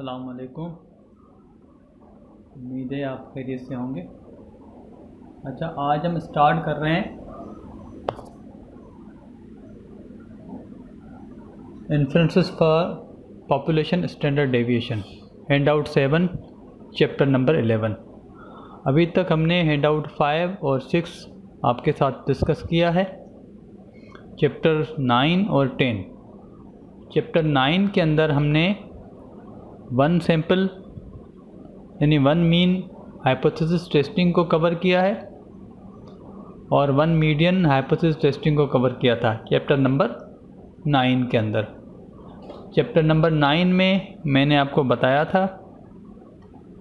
अलैक्म उम्मीद है आप खैरियत से होंगे। अच्छा आज हम स्टार्ट कर रहे हैं influences for population standard deviation hand out seven chapter number eleven अभी तक हमने हैंड आउट फाइव और सिक्स आपके साथ डिस्कस किया है। चैप्टर नाइन और टेन चैप्टर नाइन के अंदर हमने वन सैंपल यानी वन मीन हाइपोथेसिस टेस्टिंग को कवर किया है और वन मीडियन हाइपोथेसिस टेस्टिंग को कवर किया था। चैप्टर नंबर नाइन के अंदर। चैप्टर नंबर नाइन में मैंने आपको बताया था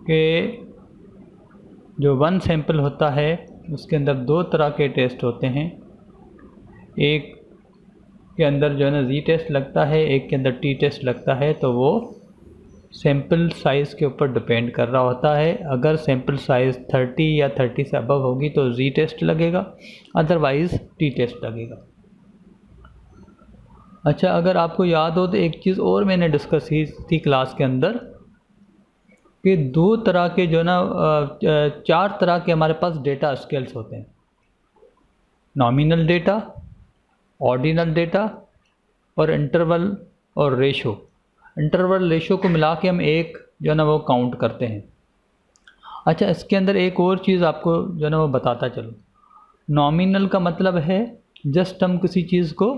कि जो वन सैंपल होता है, उसके अंदर दो तरह के टेस्ट होते हैं। एक के अंदर जो है ना जी टेस्ट लगता है, एक के अंदर टी टेस्ट लगता है तो वो सैंपल साइज़ के ऊपर डिपेंड कर रहा होता है। अगर सैंपल साइज़ 30 या 30 से अबव होगी तो जी टेस्ट लगेगा अदरवाइज़ टी टेस्ट लगेगा। अच्छा अगर आपको याद हो तो एक चीज़ और मैंने डिस्कस की थी क्लास के अंदर कि दो तरह के जो ना चार तरह के हमारे पास डेटा स्केल्स होते हैं। नॉमिनल डेटा ऑर्डिनल डेटा और इंटरवल और रेशो इंटरवल रेशो को मिला के हम एक जो है ना वो काउंट करते हैं। अच्छा इसके अंदर एक और चीज़ आपको जो है ना वो बताता चलो। नॉमिनल का मतलब है जस्ट हम किसी चीज़ को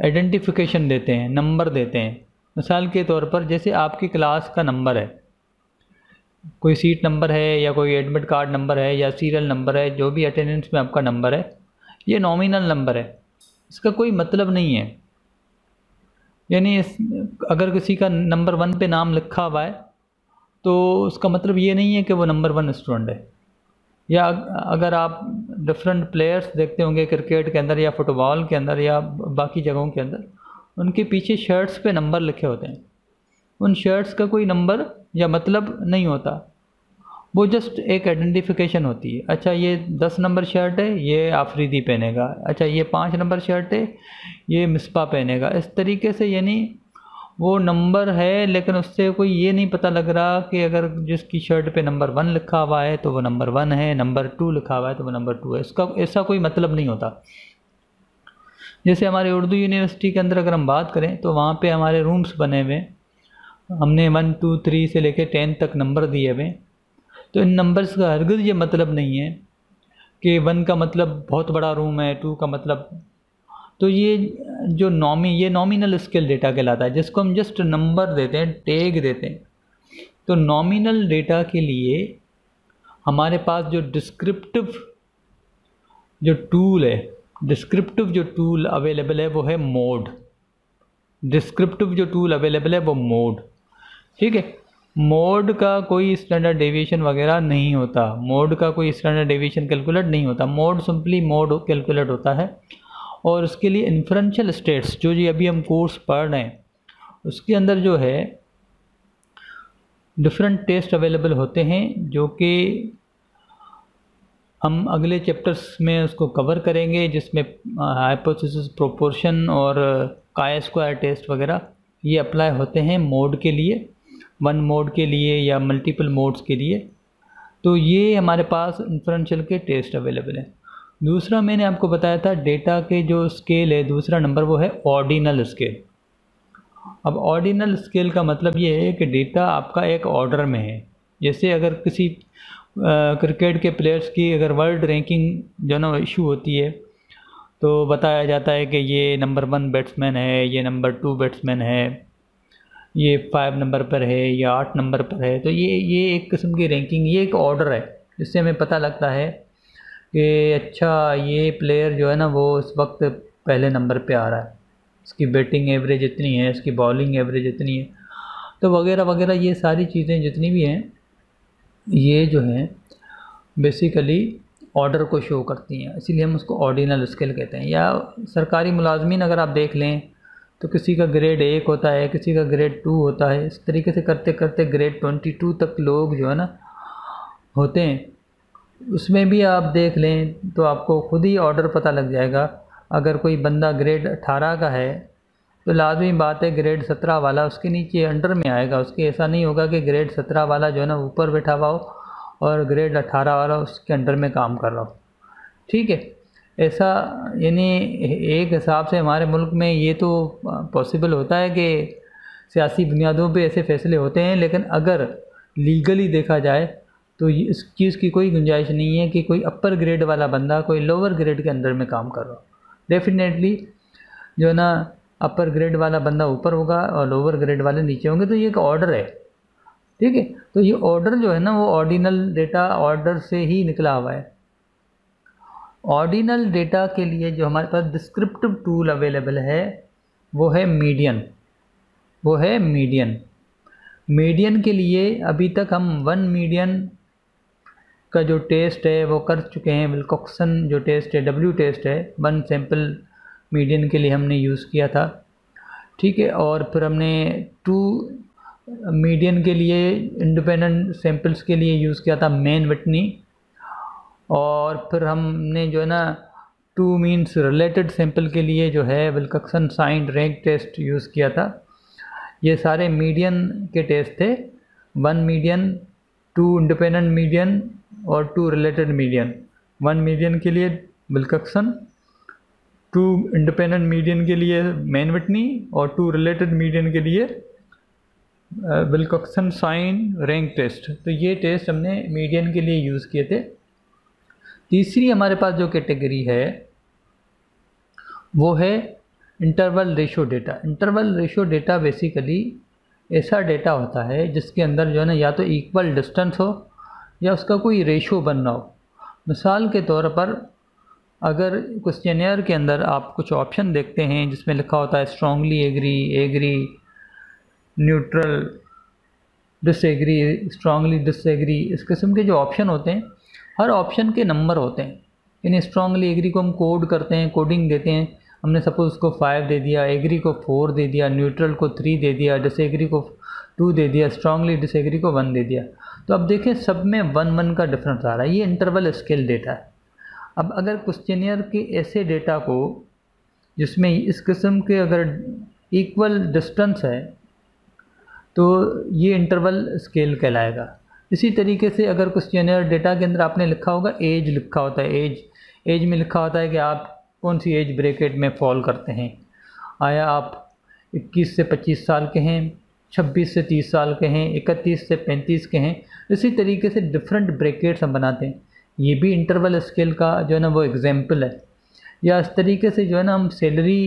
आइडेंटिफिकेशन देते हैं नंबर देते हैं। मिसाल के तौर पर जैसे आपकी क्लास का नंबर है, कोई सीट नंबर है या कोई एडमिट कार्ड नंबर है या सीरियल नंबर है, जो भी अटेंडेंस में आपका नंबर है, ये नॉमिनल नंबर है। इसका कोई मतलब नहीं है। यानी अगर किसी का नंबर वन पे नाम लिखा हुआ है तो उसका मतलब ये नहीं है कि वो नंबर वन स्टूडेंट है। या अगर आप डिफरेंट प्लेयर्स देखते होंगे क्रिकेट के अंदर या फुटबॉल के अंदर या बाकी जगहों के अंदर, उनके पीछे शर्ट्स पे नंबर लिखे होते हैं। उन शर्ट्स का कोई नंबर या मतलब नहीं होता। वो जस्ट एक आइडेंटिफिकेशन होती है। अच्छा ये दस नंबर शर्ट है, ये आफरीदी पहनेगा। अच्छा ये पाँच नंबर शर्ट है, ये मिसपा पहनेगा। इस तरीके से यानी वो नंबर है, लेकिन उससे कोई ये नहीं पता लग रहा कि अगर जिसकी शर्ट पे नंबर वन लिखा हुआ है तो वो नंबर वन है नंबर टू लिखा हुआ है तो वो नंबर टू है। इसका, ऐसा कोई मतलब नहीं होता। जैसे हमारे उर्दू यूनिवर्सिटी के अंदर अगर हम बात करें तो वहाँ पे हमारे रूम्स बने हुए हमने वन टू थ्री से लेके टेन तक नंबर दिए हुए तो इन नंबर्स का हरगज़ ये मतलब नहीं है कि वन का मतलब बहुत बड़ा रूम है टू का मतलब। तो ये जो नॉमी ये नॉमिनल स्केल डेटा कहलाता है, जिसको हम जस्ट नंबर देते हैं टैग देते हैं। तो नॉमिनल डेटा के लिए हमारे पास जो डिस्क्रिप्टिव जो टूल है डिस्क्रिप्टिव जो टूल अवेलेबल है, वो है मोड डिस्क्रिप्टिव जो टूल अवेलेबल है, वो मोड ठीक है? मोड का कोई स्टैंडर्ड डेविएशन वगैरह नहीं होता। मोड का कोई स्टैंडर्ड डेविएशन कैलकुलेट नहीं होता। मोड सिंपली मोड कैलकुलेट होता है। और उसके लिए इन्फ्रेंशियल स्टेट्स जो जी अभी हम कोर्स पढ़ रहे हैं, उसके अंदर जो है डिफरेंट टेस्ट अवेलेबल होते हैं, जो कि हम अगले चैप्टर्स में उसको कवर करेंगे, जिसमें हाइपोथेसिस प्रोपोर्शन और काय स्क्वायर टेस्ट वगैरह, ये अप्लाई होते हैं मोड के लिए। वन मोड के लिए या मल्टीपल मोड्स के लिए तो ये हमारे पास इन्फ्रेंशियल के टेस्ट अवेलेबल हैं। दूसरा मैंने आपको बताया था डेटा के जो स्केल है, दूसरा नंबर वो है ऑर्डिनल स्केल अब ऑर्डिनल स्केल का मतलब ये है कि डेटा आपका एक ऑर्डर में है। जैसे अगर किसी क्रिकेट के प्लेयर्स की अगर वर्ल्ड रैंकिंग जो ना इशू होती है तो बताया जाता है कि ये नंबर वन बैट्समैन है, ये नंबर टू बैट्समैन है ये फाइव नंबर पर है या आठ नंबर पर है तो ये ये एक किस्म की रैंकिंग ये एक ऑर्डर है, जिससे हमें पता लगता है कि अच्छा ये प्लेयर जो है ना, वो इस वक्त पहले नंबर पे आ रहा है। इसकी बैटिंग एवरेज इतनी है, इसकी बॉलिंग एवरेज इतनी है तो वगैरह वगैरह ये सारी चीज़ें जितनी भी हैं, ये जो हैं बेसिकली ऑर्डर को शो करती हैं। इसीलिए हम उसको ऑर्डिनल स्केल कहते हैं, या सरकारी मुलाजमीन अगर आप देख लें तो किसी का ग्रेड एक होता है, किसी का ग्रेड टू होता है, इस तरीके से करते करते ग्रेड ट्वेंटी टू तक लोग जो है ना होते हैं। उसमें भी आप देख लें तो आपको खुद ही ऑर्डर पता लग जाएगा। अगर कोई बंदा ग्रेड अठारह का है तो लाजमी बात है ग्रेड सत्रह वाला उसके नीचे अंडर में आएगा। उसके ऐसा नहीं होगा कि ग्रेड सत्रह वाला जो है ना ऊपर बैठा हुआ हो और ग्रेड अठारह वाला उसके अंडर में काम कर रहा हो। ठीक है? ऐसा, यानी एक हिसाब से हमारे मुल्क में ये तो पॉसिबल होता है कि सियासी बुनियादों पे ऐसे फैसले होते हैं, लेकिन अगर लीगली देखा जाए तो इस चीज़ की कोई गुंजाइश नहीं है कि कोई अपर ग्रेड वाला बंदा कोई लोअर ग्रेड के अंदर में काम कर रहा डेफिनेटली जो है ना अपर ग्रेड वाला बंदा ऊपर होगा और लोअर ग्रेड वाले नीचे होंगे तो ये एक ऑर्डर है। ठीक है? तो ये ऑर्डर जो है ना, वो ऑर्डिनल डेटा ऑर्डर से ही निकला हुआ है। ऑर्डिनल डेटा के लिए जो हमारे पास डिस्क्रिप्टिव टूल अवेलेबल है, वो है मीडियन वो है मीडियन मीडियन के लिए अभी तक हम वन मीडियन का जो टेस्ट है, वो कर चुके हैं। विलकॉक्सन जो टेस्ट है डब्ल्यू टेस्ट है वन सैंपल मीडियन के लिए हमने यूज़ किया था। ठीक है, और फिर हमने टू मीडियन के लिए इंडिपेंडेंट सैम्पल्स के लिए यूज़ किया था। मेन विटनी और फिर हमने जो है ना टू मीन्स रिलेटेड सैंपल के लिए जो है Wilcoxon signed rank test use किया था। ये सारे मीडियन के टेस्ट थे। One median two independent median और two related median one median के लिए विलकक्सन टू इंडिपेंडेंट मीडियन के लिए मैन विटनी और टू रिलेटेड मीडियन के लिए विलकक्सन साइन रैंक टेस्ट तो ये टेस्ट हमने मीडियन के लिए यूज़ किए थे। तीसरी हमारे पास जो कैटेगरी है, वो है interval ratio data interval ratio data basically ऐसा डेटा होता है जिसके अंदर जो है ना, या तो इक्वल डिस्टेंस हो, या उसका कोई रेशो बनना हो। मिसाल के तौर पर अगर क्वेश्चनियर के अंदर आप कुछ ऑप्शन देखते हैं जिसमें लिखा होता है strongly agree agree neutral disagree strongly disagree इस किस्म के जो ऑप्शन होते हैं हर ऑप्शन के नंबर होते हैं। यानी स्ट्रांगली एग्री को हम कोड करते हैं कोडिंग देते हैं। हमने सपोज़ उसको फाइव दे दिया एग्री को फोर दे दिया न्यूट्रल को थ्री दे दिया डिसएग्री को टू दे दिया स्ट्रांगली डिसएग्री को वन दे दिया। तो अब देखें, सब में वन वन का डिफरेंस आ रहा है। ये इंटरवल स्केल डेटा है। अब अगर क्वेश्चनियर के ऐसे डेटा को, जिसमें इस किस्म के अगर इक्वल डिस्टेंस है तो ये इंटरवल स्केल कहलाएगा। इसी तरीके से अगर क्वेश्चनर डेटा के अंदर आपने लिखा होगा एज लिखा होता है एज एज में लिखा होता है कि आप कौन सी एज ब्रेकेट में फॉल करते हैं। आया आप 21 से 25 साल के हैं 26 से 30 साल के हैं 31 से 35 के हैं, इसी तरीके से डिफरेंट ब्रेकेट्स हम बनाते हैं। ये भी इंटरवल स्केल का जो है ना वो एग्ज़ाम्पल है। या इस तरीके से जो है ना हम सैलरी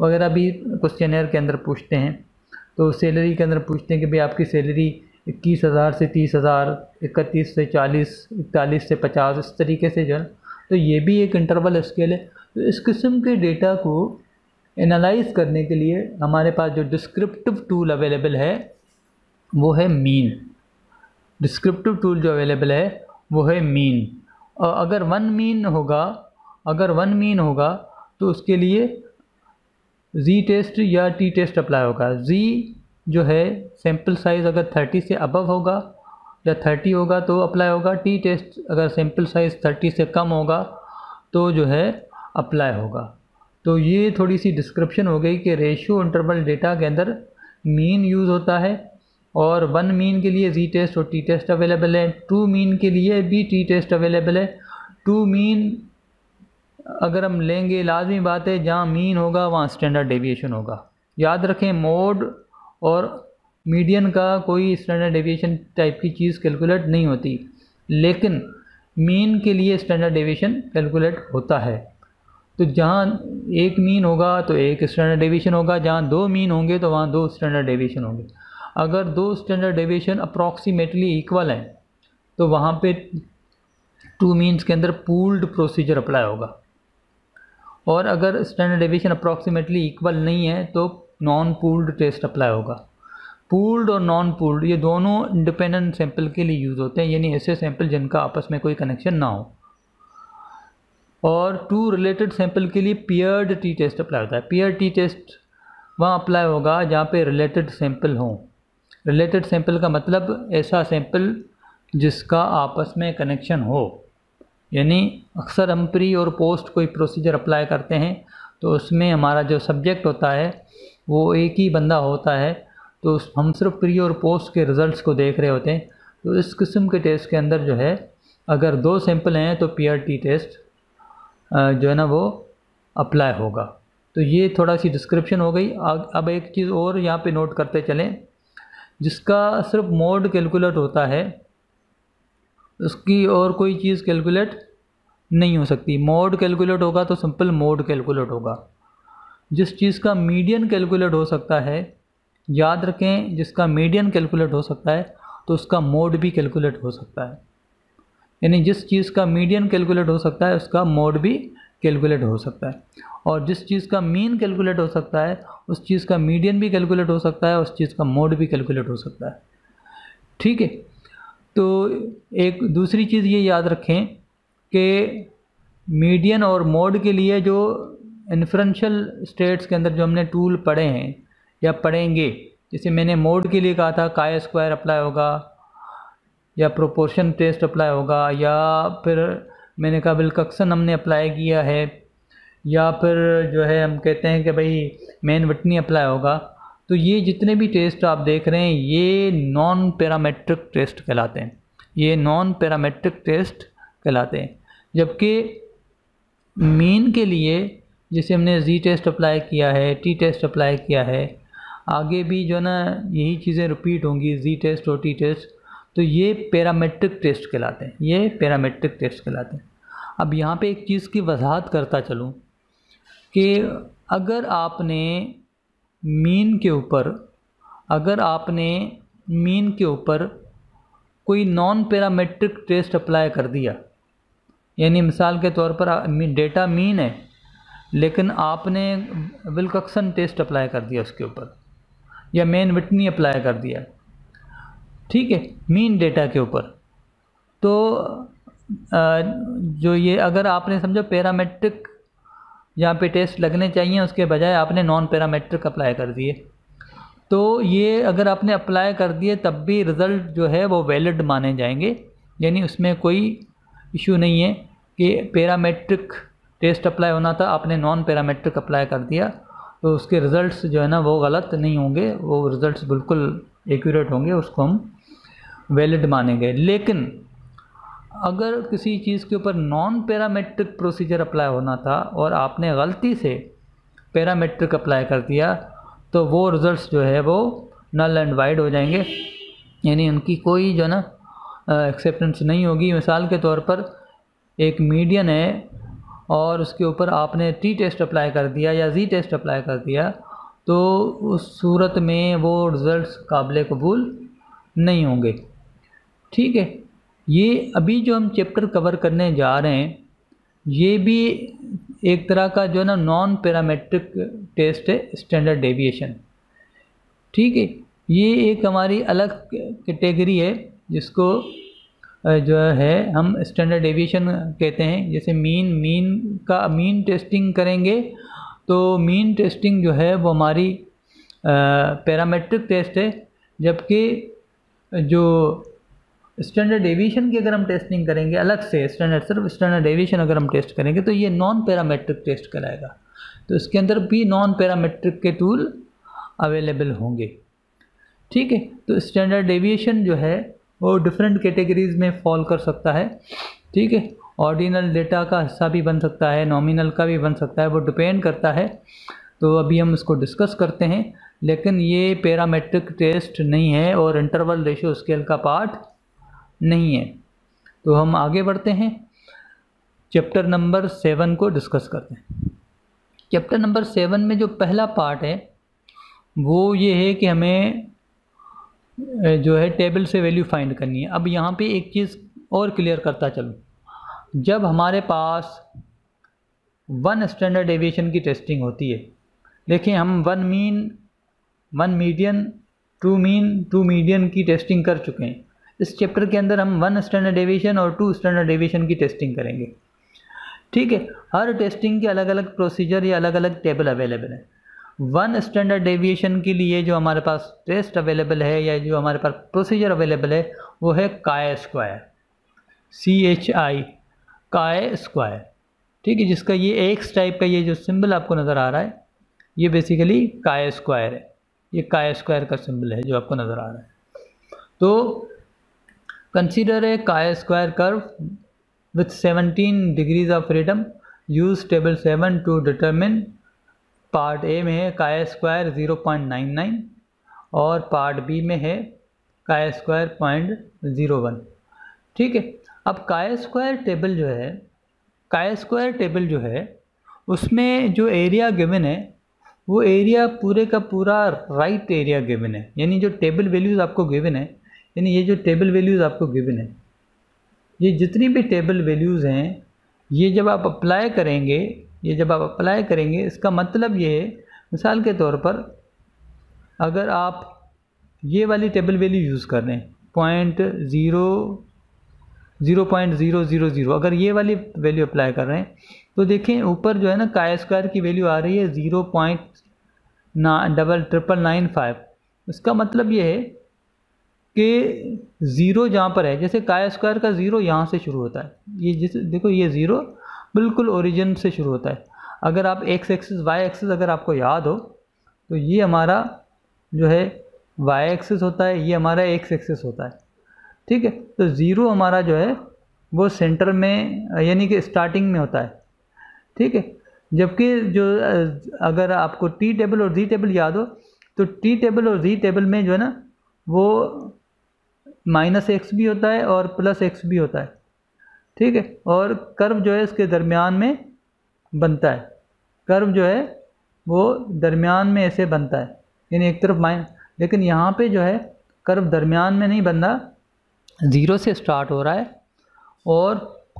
वगैरह भी क्वेश्चनर के अंदर पूछते हैं। तो सैलरी के अंदर पूछते हैं कि भाई आपकी सैलरी इक्कीस हज़ार से तीस हज़ार, इकतीस से चालीस, इकतालीस से पचास, इस तरीके से जो है। तो ये भी एक इंटरवल स्केल है। तो इस किस्म के डेटा को एनालाइज करने के लिए हमारे पास जो डिस्क्रिप्टिव टूल अवेलेबल है, वो है मीन डिस्क्रिप्टिव टूल जो अवेलेबल है, वो है मीन और अगर वन मीन होगा, अगर वन मीन होगा तो उसके लिए जी टेस्ट या टी टेस्ट अप्लाई होगा। जी जो है सैंपल साइज़ अगर थर्टी से अबव होगा, या थर्टी होगा तो अप्लाई होगा। टी टेस्ट अगर सैंपल साइज़ थर्टी से कम होगा तो जो है अप्लाई होगा। तो ये थोड़ी सी डिस्क्रिप्शन हो गई कि रेशियो इंटरवल डेटा के अंदर मीन यूज़ होता है और वन मीन के लिए जी टेस्ट और टी टेस्ट अवेलेबल है। टू मीन के लिए भी टी टेस्ट अवेलेबल है। टू मीन अगर हम लेंगे, लाजमी बात है, जहाँ मीन होगा, वहाँ स्टैंडर्ड डेविएशन होगा। याद रखें मोड और मीडियन का कोई स्टैंडर्ड डेविएशन टाइप की चीज़ कैलकुलेट नहीं होती। लेकिन मीन के लिए स्टैंडर्ड डेविएशन कैलकुलेट होता है। तो जहाँ एक मीन होगा तो एक स्टैंडर्ड डेविएशन होगा। जहाँ दो मीन होंगे तो वहाँ दो स्टैंडर्ड डेविएशन होंगे। अगर दो स्टैंडर्ड डेविएशन अप्रॉक्सीमेटली इक्वल हैं तो वहाँ पे टू मीन्स के अंदर पूल्ड प्रोसीजर अप्लाई होगा। और अगर स्टैंडर्ड डेविएशन अप्रॉक्सीमेटली इक्वल नहीं है तो नॉन पूल्ड टेस्ट अप्लाई होगा। पूल्ड और नॉन पूल्ड ये दोनों इंडिपेंडेंट सैंपल के लिए यूज़ होते हैं, यानी ऐसे सैंपल जिनका आपस में कोई कनेक्शन ना हो। और टू रिलेटेड सैंपल के लिए पियर्ड टी टेस्ट अप्लाई होता है। पियर टी टेस्ट वहाँ अप्लाई होगा जहाँ पे रिलेटेड सैंपल हों। रिलेटेड सैंपल का मतलब ऐसा सैंपल जिसका आपस में कनेक्शन हो। यानी अक्सर हम प्री और पोस्ट कोई प्रोसीजर अप्लाई करते हैं तो उसमें हमारा जो सब्जेक्ट होता है वो एक ही बंदा होता है तो हम सिर्फ़ प्री और पोस्ट के रिज़ल्ट को देख रहे होते हैं। तो इस किस्म के टेस्ट के अंदर जो है, अगर दो सैंपल हैं तो पी आर टी टेस्ट जो है ना वो अप्लाई होगा। तो ये थोड़ा सी डिस्क्रिप्शन हो गई। अब एक चीज़ और यहाँ पे नोट करते चलें। जिसका सिर्फ़ मोड कैलकुलेट होता है, उसकी और कोई चीज़ कैलकुलेट नहीं हो सकती। मोड कैलकुलेट होगा तो सिंपल मोड कैलकुलेट होगा। जिस चीज़ का मीडियन कैलकुलेट हो सकता है, याद रखें, जिसका मीडियन कैलकुलेट हो सकता है तो उसका मोड भी कैलकुलेट हो सकता है। यानी जिस चीज़ का मीडियन कैलकुलेट हो सकता है, उसका मोड भी कैलकुलेट हो सकता है। और जिस चीज़ का मीन कैलकुलेट हो सकता है, उस चीज़ का मीडियन भी कैलकुलेट हो सकता है, उस चीज़ का मोड भी कैलकुलेट हो सकता है। ठीक है? तो एक दूसरी चीज़ ये याद रखें कि मीडियन और मोड के लिए जो इन्फ्रेंशियल स्टेट्स के अंदर जो हमने टूल पढ़े हैं, या पढ़ेंगे, जैसे मैंने मोड के लिए कहा था काय स्क्वायर अप्लाई होगा, या प्रोपोर्शन टेस्ट अप्लाई होगा, या फिर मैंने कहा बिलकक्सन हमने अप्लाई किया है, या फिर जो है हम कहते हैं कि भाई मेन वटनी अप्लाई होगा। तो ये जितने भी टेस्ट आप देख रहे हैं, ये नॉन पैरामेट्रिक टेस्ट कहलाते हैं। ये नॉन पैरामेट्रिक टेस्ट कहलाते हैं। जबकि मीन के लिए जैसे हमने जी टेस्ट अप्लाई किया है टी टेस्ट अप्लाई किया है। आगे भी जो ना, यही चीज़ें रिपीट होंगी जी टेस्ट और टी टेस्ट तो ये पैरामेट्रिक टेस्ट कहलाते हैं, ये पैरामेट्रिक टेस्ट कहलाते हैं। अब यहाँ पे एक चीज़ की वजाहत करता चलूँ कि अगर आपने मीन के ऊपर, अगर आपने मीन के ऊपर कोई नॉन पैरामेट्रिक टेस्ट अप्लाई कर दिया, यानी मिसाल के तौर पर डेटा मीन है लेकिन आपने विलकक्सन टेस्ट अप्लाई कर दिया उसके ऊपर, या मेन विटनी अप्लाई कर दिया। ठीक है, मीन डेटा के ऊपर। तो जो ये, अगर आपने समझो पैरामेट्रिक जहाँ पे टेस्ट लगने चाहिए, उसके बजाय आपने नॉन पैरामेट्रिक अप्लाई कर दिए। तो ये अगर आपने अप्लाई कर दिए, तब भी रिज़ल्ट जो है वो वैलिड माने जाएँगे। यानी उसमें कोई इशू नहीं है कि पैरामेट्रिक टेस्ट अप्लाई होना था, आपने नॉन पैरामेट्रिक अप्लाई कर दिया तो उसके रिज़ल्ट्स जो है ना, वो गलत नहीं होंगे, वो रिज़ल्ट्स बिल्कुल एक्यूरेट होंगे, उसको हम वैलिड मानेंगे। लेकिन अगर किसी चीज़ के ऊपर नॉन पैरामेट्रिक प्रोसीजर अप्लाई होना था और आपने गलती से पैरामेट्रिक अप्लाई कर दिया तो वो रिज़ल्ट्स जो है, वो नल एंड वाइड हो जाएँगे। यानी उनकी कोई जो है ना एक्सेप्टेंस नहीं होगी। मिसाल के तौर पर एक मीडियन है और उसके ऊपर आपने टी टेस्ट अप्लाई कर दिया या जी टेस्ट अप्लाई कर दिया तो उस सूरत में वो रिज़ल्ट्स काबिल कबूल नहीं होंगे। ठीक है? ये अभी जो हम चैप्टर कवर करने जा रहे हैं, ये भी एक तरह का जो है ना नॉन पैरामेट्रिक टेस्ट है स्टैंडर्ड डेविएशन ठीक है? ये एक हमारी अलग कैटेगरी है, जिसको जो है, हम स्टैंडर्ड डेविएशन कहते हैं, जैसे मीन मीन का मीन टेस्टिंग करेंगे तो मीन टेस्टिंग जो है, वो हमारी पैरामेट्रिक टेस्ट है, जबकि जो स्टैंडर्ड एविएशन की अगर हम टेस्टिंग करेंगे, अलग से स्टैंडर्ड सिर्फ़ स्टैंडर्ड एविएशन अगर हम टेस्ट करेंगे तो ये नॉन पैरामेट्रिक टेस्ट कराएगा। तो इसके अंदर भी नॉन पैरामेट्रिक के टूल अवेलेबल होंगे। ठीक है तो स्टैंडर्ड एविएशन जो है वो डिफरेंट कैटेगरीज में फॉल कर सकता है, ठीक है? ऑर्डिनल डेटा का हिस्सा भी बन सकता है नॉमिनल का भी बन सकता है, वो डिपेंड करता है। तो अभी हम इसको डिस्कस करते हैं, लेकिन ये पैरामेट्रिक टेस्ट नहीं है और इंटरवल रेशियो स्केल का पार्ट नहीं है। तो हम आगे बढ़ते हैं। चैप्टर नंबर सेवन को डिस्कस करते हैं। चैप्टर नंबर सेवन में जो पहला पार्ट है, वो ये है कि हमें जो है टेबल से वैल्यू फाइंड करनी है। अब यहाँ पे एक चीज़ और क्लियर करता चलूँ। जब हमारे पास वन स्टैंडर्ड एविएशन की टेस्टिंग होती है, देखिए हम one mean, one median, two mean, two median की टेस्टिंग कर चुके हैं। इस चैप्टर के अंदर हम वन स्टैंडर्ड डेविएशन और टू स्टैंडर्ड डेविएशन की टेस्टिंग करेंगे। ठीक है, हर टेस्टिंग के अलग अलग प्रोसीजर या अलग अलग टेबल अवेलेबल है। वन स्टैंडर्ड डेविएशन के लिए जो हमारे पास टेस्ट अवेलेबल है या जो हमारे पास प्रोसीजर अवेलेबल है, वो है chi square C H I chi square ठीक है, जिसका ये एक्स टाइप का ये जो सिंबल आपको नज़र आ रहा है, ये बेसिकली काय स्क्वायर है। ये काय स्क्वायर का सिंबल है जो आपको नज़र आ रहा है। तो consider a chi square curve with 17 degrees of freedom use table seven to determine part A में है काय स्क्वायर 0.99 और पार्ट बी में है chi square point zero one ठीक है? अब काय स्क्वायर टेबल जो है काय स्क्वायर टेबल जो है, उसमें जो एरिया गिवन है, वो एरिया पूरे का पूरा राइट एरिया गिवन है। यानी जो टेबल वैल्यूज़ आपको गिवन है, यानी ये जो टेबल वैल्यूज़ आपको गिवन है, ये जितनी भी टेबल वैल्यूज़ हैं, ये जब आप अप्लाई करेंगे ये जब आप अप्लाई करेंगे, इसका मतलब ये है, मिसाल के तौर पर अगर आप ये वाली टेबल वैल्यू यूज़ कर रहे हैं point zero zero point zero zero zero अगर ये वाली वैल्यू अप्लाई कर रहे हैं तो देखें ऊपर जो है ना काय स्क्वायर की वैल्यू आ रही है ज़ीरो पॉइंट ना डबल ट्रिपल नाइन फाइव इसका मतलब ये है कि ज़ीरो जहाँ पर है, जैसे काय स्क्वायर का ज़ीरो यहाँ से शुरू होता है। ये जिस, देखो ये ज़ीरो बिल्कुल ओरिजिन से शुरू होता है। अगर आप एक्स एक्सिस वाई एक्सिस अगर आपको याद हो तो ये हमारा जो है वाई एक्सिस होता है, ये हमारा एक्स एक्सिस होता है। ठीक है? तो ज़ीरो हमारा जो है, वो सेंटर में, यानी कि स्टार्टिंग में होता है। ठीक है? जबकि जो, अगर आपको टी टेबल और जी टेबल याद हो तो टी टेबल और जी टेबल में जो है ना, वो माइनस एक्स भी होता है और प्लस एक्स भी होता है। ठीक है? और कर्व जो है इसके दरमियान में बनता है। कर्व जो है वो दरमियान में ऐसे बनता है। यानी एक तरफ़ माइन, लेकिन यहाँ पे जो है कर्व दरमियान में नहीं बन रहा ज़ीरो से स्टार्ट हो रहा है और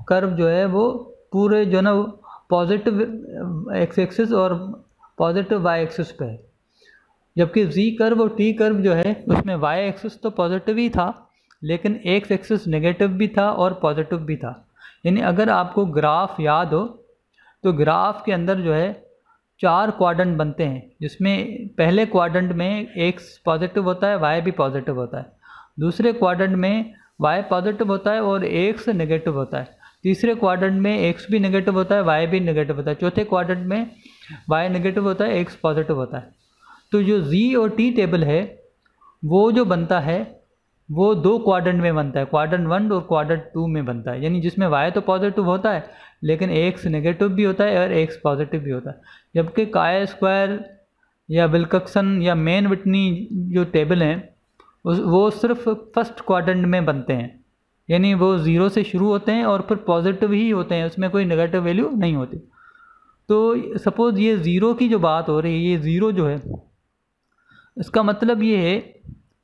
कर्व जो है वो पूरे जो ना पॉजिटिव एक्स एक्सिस और पॉजिटिव वाई एक्सिस पे है। जबकि जी कर्व और टी कर्व जो है, उसमें वाई एक्सिस तो पॉजिटिव ही था, लेकिन एक्स एक्सिस नेगेटिव भी था और पॉजिटिव भी था। यानी अगर आपको ग्राफ याद हो तो ग्राफ के अंदर जो है चार क्वाड्रेंट बनते हैं, जिसमें पहले क्वाड्रेंट में एक्स पॉजिटिव होता है वाई भी पॉजिटिव होता है। दूसरे क्वाड्रेंट में वाई पॉजिटिव होता है और एक्स नेगेटिव होता है। तीसरे क्वाड्रेंट में एक्स भी नेगेटिव होता है वाई भी नेगेटिव होता है। चौथे क्वाड्रेंट में वाई नेगेटिव होता है एक्स पॉजिटिव होता है। तो जो जी और टी टेबल है, वो जो बनता है वो दो क्वाड्रेंट में बनता है क्वाड्रेंट वन और क्वाड्रेंट टू में बनता है। यानी जिसमें वाई तो पॉजिटिव होता है, लेकिन एक्स नेगेटिव भी होता है और एक्स पॉजिटिव भी होता है। जबकि काय स्क्वायर या विल्कक्सन या मेन विटनी जो टेबल हैं वो सिर्फ़ फ़र्स्ट क्वाड्रेंट में बनते हैं। यानी वो ज़ीरो से शुरू होते हैं और फिर पॉजिटिव ही होते हैं, उसमें कोई नेगेटिव वैल्यू नहीं होती। तो सपोज़ ये ज़ीरो की जो बात हो रही है, ये ज़ीरो जो है, इसका मतलब ये है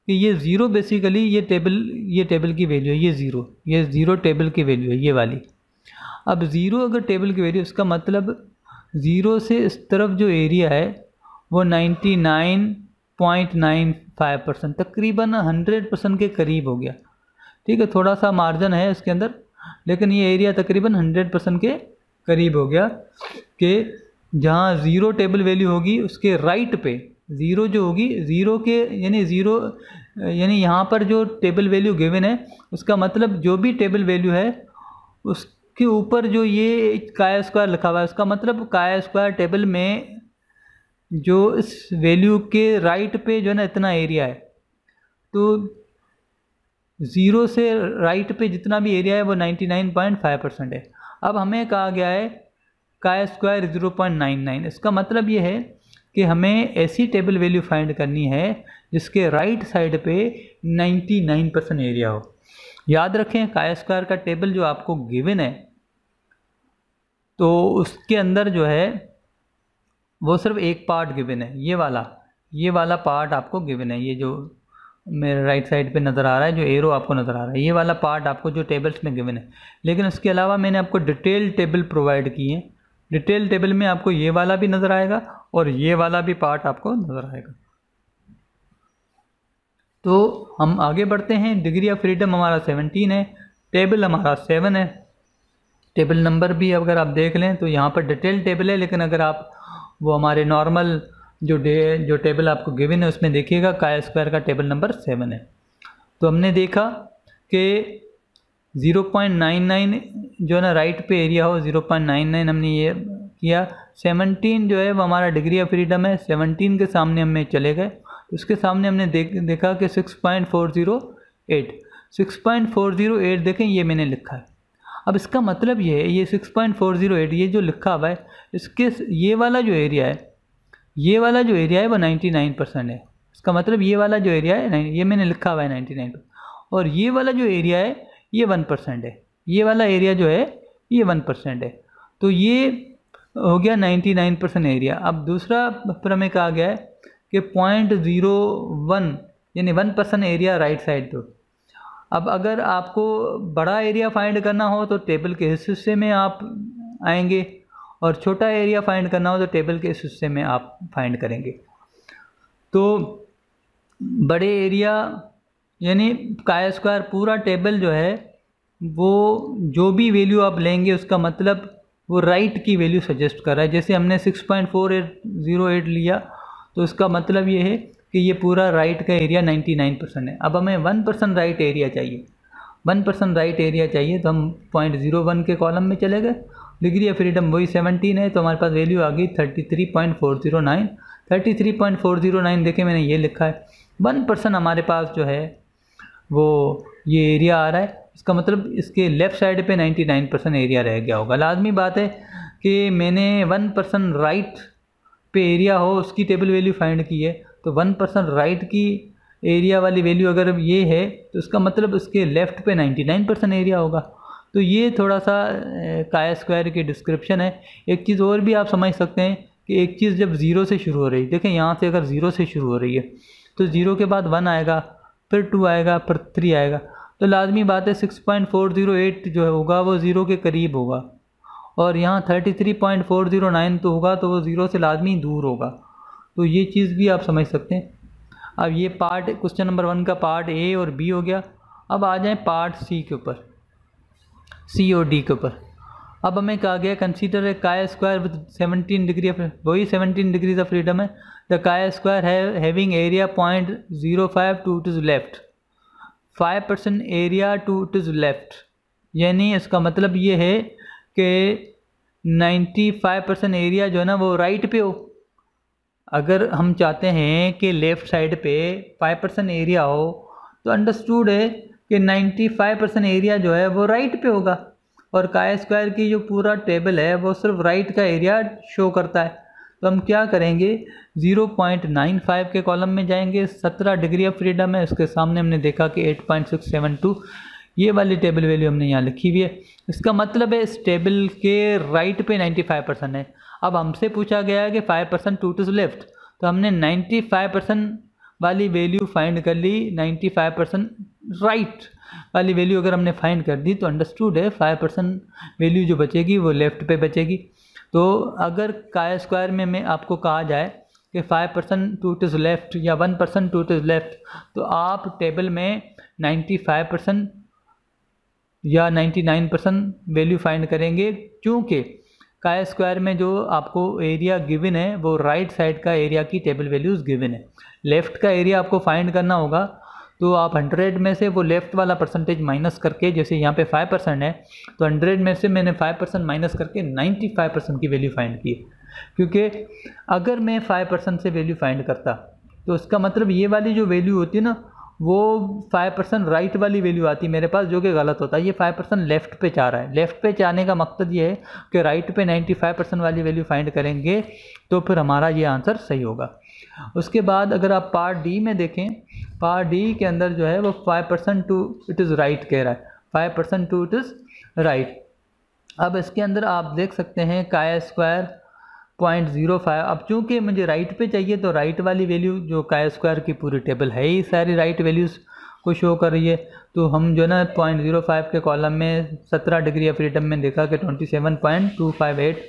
कि ये ज़ीरो बेसिकली ये टेबल ये टेबल की वैल्यू है, ये ज़ीरो ये ज़ीरो टेबल की वैल्यू है, ये वाली। अब ज़ीरो अगर टेबल की वैल्यू इसका मतलब ज़ीरो से इस तरफ़ जो एरिया है, वो ninety nine point nine five percent तकरीबन हंड्रेड परसेंट के करीब हो गया। ठीक है थोड़ा सा मार्जिन है इसके अंदर, लेकिन ये एरिया तकरीबन हंड्रेड परसेंट के करीब हो गया कि जहाँ ज़ीरो टेबल वैल्यू होगी, उसके राइट पे ज़ीरो जो होगी, ज़ीरो के, यानी ज़ीरो, यानी यहाँ पर जो टेबल वैल्यू गिवन है, उसका मतलब जो भी टेबल वैल्यू है, उसके ऊपर जो ये काय स्क्वायर लिखा हुआ है, उसका मतलब काय स्क्वायर टेबल में जो इस वैल्यू के राइट पे जो है ना इतना एरिया है। तो ज़ीरो से राइट पे जितना भी एरिया है, वो 99.5 परसेंट है। अब हमें कहा गया है chi square zero point nine nine इसका मतलब ये है कि हमें ऐसी टेबल वैल्यू फाइंड करनी है जिसके राइट साइड पे 99 परसेंट एरिया हो। याद रखें काय स्क्वायर का टेबल जो आपको गिवन है तो उसके अंदर जो है, वो सिर्फ़ एक पार्ट गिवन है। ये वाला ये वाला पार्ट आपको गिवन है। ये जो मेरे राइट साइड पे नज़र आ रहा है, जो एरो आपको नज़र आ रहा है, ये वाला पार्ट आपको जो टेबल्स में गिवन है। लेकिन उसके अलावा मैंने आपको डिटेल टेबल प्रोवाइड की है। डिटेल टेबल में आपको ये वाला भी नज़र आएगा और ये वाला भी पार्ट आपको नज़र आएगा। तो हम आगे बढ़ते हैं। डिग्री ऑफ़ फ्रीडम हमारा सेवनटीन है, टेबल हमारा सेवन है। टेबल नंबर भी अगर आप देख लें तो यहाँ पर डिटेल टेबल है, लेकिन अगर आप वो हमारे नॉर्मल जो डे, जो टेबल आपको गिवन है, उसमें देखिएगा काय स्क्वायर का टेबल नंबर सेवन है। तो हमने देखा कि 0.99 जो है ना, राइट पे एरिया हो 0.99 हमने ये किया सेवनटीन जो है वो हमारा डिग्री ऑफ़ फ्रीडम है। सेवनटीन के सामने हमें चले गए। उसके सामने हमने देख, देखा कि six point four zero eight six point four zero eight देखें, ये मैंने लिखा है। अब इसका मतलब ये है, ये six point four zero eight ये जो लिखा हुआ है, इसके ये वाला जो एरिया है, ये वाला जो एरिया है वो नाइन्टी नाइन परसेंट है। इसका मतलब ये वाला जो एरिया है ये मैंने लिखा हुआ है नाइन्टी नाइन और ये वाला जो एरिया है, ये वन परसेंट है। ये वाला एरिया जो है, ये वन परसेंट है। तो ये हो गया नाइन्टी नाइन परसेंट एरिया अब दूसरा प्रमेय कहा गया है कि पॉइंट ज़ीरो वन यानी one percent area right side पर अब अगर आपको बड़ा एरिया फाइंड करना हो तो टेबल के इस हिस्से में आप आएँगे और छोटा एरिया फाइंड करना हो तो टेबल के इस हिस्से में आप फाइंड करेंगे। तो बड़े एरिया यानी काय स्क्वायर पूरा टेबल जो है, वो जो भी वैल्यू आप लेंगे उसका मतलब वो राइट की वैल्यू सजेस्ट कर रहा है। जैसे हमने six point four eight zero eight लिया तो इसका मतलब ये है कि ये पूरा राइट का एरिया 99 परसेंट है। अब हमें वन परसेंट राइट एरिया चाहिए। वन परसेंट राइट एरिया चाहिए तो हम पॉइंट ज़ीरो वन के कॉलम में चले गए। डिग्री ऑफ़ फ्रीडम वही सेवनटीन है तो हमारे पास वैल्यू आ गई thirty three point four zero nine thirty three point four zero nine देखे मैंने ये लिखा है। वन परसेंट हमारे पास जो है, वो ये एरिया आ रहा है। इसका मतलब इसके लेफ़्ट साइड पे नाइन्टी नाइन परसेंट एरिया रह गया होगा। लाजमी बात है कि मैंने वन परसेंट राइट पे एरिया हो, उसकी टेबल वैल्यू फाइंड की है तो वन परसेंट राइट की एरिया वाली वैल्यू अगर ये है तो इसका मतलब उसके लेफ़्ट पे 99 परसेंट एरिया होगा। तो ये थोड़ा सा काया स्क्वायर की डिस्क्रिप्शन है। एक चीज़ और भी आप समझ सकते हैं कि एक चीज़ जब ज़ीरो से शुरू हो रही है, देखें यहाँ से अगर ज़ीरो से शुरू हो रही है तो ज़ीरो के बाद वन आएगा, फिर टू आएगा, फिर थ्री आएगा। तो लाजमी बात है six point four zero eight जो होगा, वो ज़ीरो के करीब होगा। और यहाँ thirty three point four zero nine तो होगा तो वो ज़ीरो से लाजमी दूर होगा। तो ये चीज़ भी आप समझ सकते हैं। अब ये पार्ट क्वेश्चन नंबर वन का पार्ट ए और बी हो गया। अब आ जाएँ पार्ट सी के ऊपर। सी और डी के ऊपर। अब हमें कहा गया consider a chi square with seventeen degree of वही सेवनटीन डिग्रीज ऑफ़ फ्रीडम है। The chi square having area point zero five to is left five percent area to it is left यानी इसका मतलब ये है कि 95 परसेंट एरिया जो है ना वो राइट पे हो। अगर हम चाहते हैं कि लेफ़्ट साइड पे फाइव परसेंट एरिया हो तो अंडरस्टूड है कि 95 परसेंट एरिया जो है वो राइट पे होगा। और काय स्क्वायर की जो पूरा टेबल है, वो सिर्फ़ राइट का एरिया शो करता है। तो हम क्या करेंगे? 0.95 के कॉलम में जाएँगे। 17 डिग्री ऑफ़ फ्रीडम है। उसके सामने हमने देखा कि 8.672 ये वाली टेबल वैल्यू हमने यहाँ लिखी हुई है। इसका मतलब है इस टेबल के राइट पे 95 परसेंट है। अब हमसे पूछा गया है कि 5 परसेंट टू टू लेफ़्ट तो हमने 95 परसेंट वाली वैल्यू फाइंड कर ली। 95 परसेंट राइट वाली वैल्यू अगर हमने फाइंड कर दी तो अंडरस्टूड है 5 परसेंट वैल्यू जो बचेगी वो लेफ़्ट पे बचेगी। तो अगर काय स्क्वायर में मैं आपको कहा जाए कि five percent to is left या one percent to is left तो आप टेबल में नाइन्टी फाइव परसेंट या 99 परसेंट वैल्यू फाइंड करेंगे, क्योंकि काय स्क्वायर में जो आपको एरिया गिवन है, वो राइट right साइड का एरिया की टेबल वैल्यूज़ गिवन है। लेफ़्ट का एरिया आपको फाइंड करना होगा तो आप 100 में से वो लेफ़्ट वाला परसेंटेज माइनस करके, जैसे यहाँ पे फाइव परसेंट है तो 100 में से मैंने फाइव परसेंट माइनस करके 95 परसेंट की वैल्यू फाइंड की। क्योंकि अगर मैं फाइव परसेंट से वैल्यू फाइंड करता तो उसका मतलब ये वाली जो वैल्यू होती है ना वो फाइव परसेंट राइट वाली वैल्यू आती है मेरे पास, जो कि गलत होता है। ये फाइव परसेंट लेफ़्ट पे चाह रहा है। लेफ़्ट पे चाहने का मकसद ये है कि राइट पे नाइन्टी फाइव परसेंट वाली वैल्यू फाइंड करेंगे तो फिर हमारा ये आंसर सही होगा। उसके बाद अगर आप पार्ट डी में देखें पार्ट डी के अंदर जो है वो five percent to it is right कह रहा है। Five percent to it is right अब इसके अंदर आप देख सकते हैं काया स्क्वायर पॉइंट ज़ीरो फाइव अब चूँकि मुझे राइट पे चाहिए तो राइट वाली वैल्यू जो काय स्क्वायर की पूरी टेबल है ही सारी राइट वैल्यूज़ को शो कर रही है। तो हम जो ना पॉइंट ज़ीरो फाइव के कॉलम में सत्रह डिग्री ऑफ़ फ्रीडम में देखा कि twenty seven point two five eight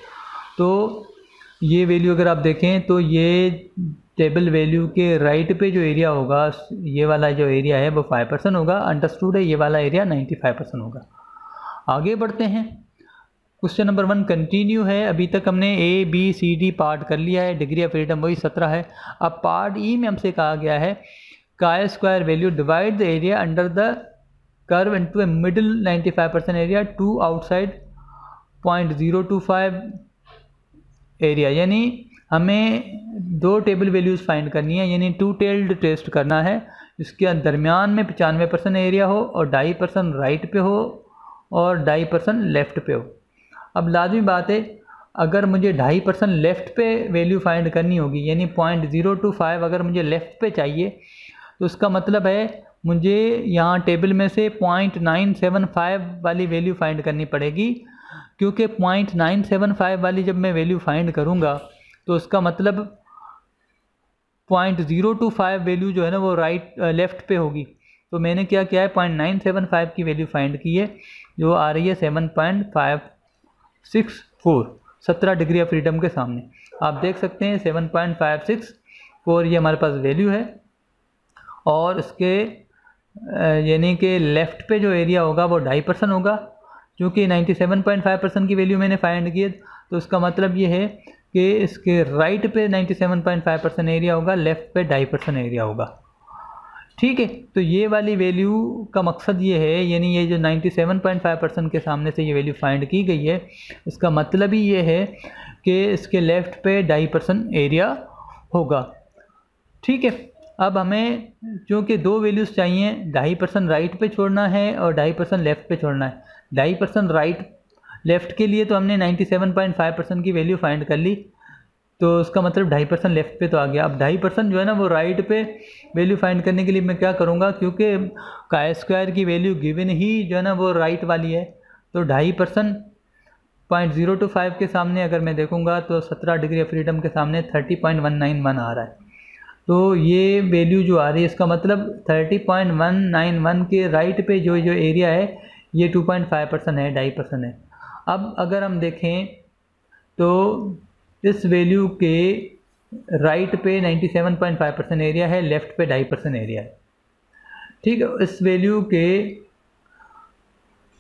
तो ये वैल्यू अगर आप देखें तो ये टेबल वैल्यू के राइट पे जो एरिया होगा, ये वाला जो एरिया है, वो फाइव परसेंट होगा। अंडरस्टूड है, ये वाला एरिया नाइन्टी फाइव परसेंट होगा। आगे बढ़ते हैं। क्वेश्चन नंबर वन कंटिन्यू है। अभी तक हमने A B C D part कर लिया है। डिग्री ऑफ़ फ्रीडम वही सत्रह है। अब पार्ट ई में हमसे कहा गया है chi square value divide the area under the curve into a middle 95 percent area to outside point zero two five area यानी हमें दो टेबल वैल्यूज़ फाइंड करनी है। यानी टू टेल्ड टेस्ट करना है। इसके दरमियान में पचानवे परसेंट एरिया हो और ढाई परसेंट राइट पे हो और ढाई परसेंट लेफ़्ट पे हो। अब लाजमी बात है, अगर मुझे ढाई परसेंट लेफ़्ट पे वैल्यू फाइंड करनी होगी, यानी पॉइंट ज़ीरो टू फाइव अगर मुझे लेफ़्ट पे चाहिए तो उसका मतलब है मुझे यहाँ टेबल में से पॉइंट नाइन सेवन फाइव वाली वैल्यू फाइंड करनी पड़ेगी, क्योंकि पॉइंट नाइन सेवन फाइव वाली जब मैं वैल्यू फाइंड करूँगा तो उसका मतलब point zero two five value जो है ना वो राइट, लेफ़्ट पे होगी। तो मैंने क्या किया है, पॉइंट नाइन सेवन फाइव की वैल्यू फाइंड की है, जो आ रही है seven point five six four, सत्रह डिग्री ऑफ़ फ्रीडम के सामने। आप देख सकते हैं seven point five six four, ये हमारे पास वैल्यू है। और इसके यानी कि लेफ़्ट पे जो एरिया होगा वो ढाई परसेंट होगा क्योंकि ninety seven point five percent की वैल्यू मैंने फाइंड की है। तो उसका मतलब ये है कि इसके राइट पे ninety seven point five percent area होगा, लेफ़्ट पे ढाई परसेंट एरिया होगा। ठीक है तो ये वाली वैल्यू का मकसद ये है, यानी ये जो 97.5 परसेंट के सामने से ये वैल्यू फाइंड की गई है, इसका मतलब ही ये है कि इसके लेफ़्ट पे ढाई परसेंट एरिया होगा। ठीक है, अब हमें क्योंकि दो वैल्यूज़ चाहिए, ढाई परसेंट राइट पर छोड़ना है और ढाई परसेंट लेफ़्ट पे छोड़ना है। ढाई परसेंट राइट लेफ़्ट के लिए तो हमने 97.5 परसेंट की वैल्यू फाइंड कर ली। तो उसका मतलब ढाई परसेंट लेफ़्ट पे तो आ गया। अब ढाई परसेंट जो है ना, वो राइट पे वैल्यू फाइंड करने के लिए मैं क्या करूँगा, क्योंकि का स्क्वायर की वैल्यू गिवन ही जो है ना, वो राइट वाली है। तो ढाई percent point zero two five के सामने अगर मैं देखूँगा तो सत्रह डिग्री ऑफ़ फ्रीडम के सामने thirty point one nine one आ रहा है। तो ये वैल्यू जो आ रही है, इसका मतलब thirty point one nine one के राइट पे जो जो एरिया है, ये टू पॉइंट फाइव परसेंट है, ढाई परसेंट है। अब अगर हम देखें तो इस वैल्यू के राइट पे 97.5 परसेंट एरिया है लेफ़्ट पे ढाई परसेंट एरिया है। ठीक है, इस वैल्यू के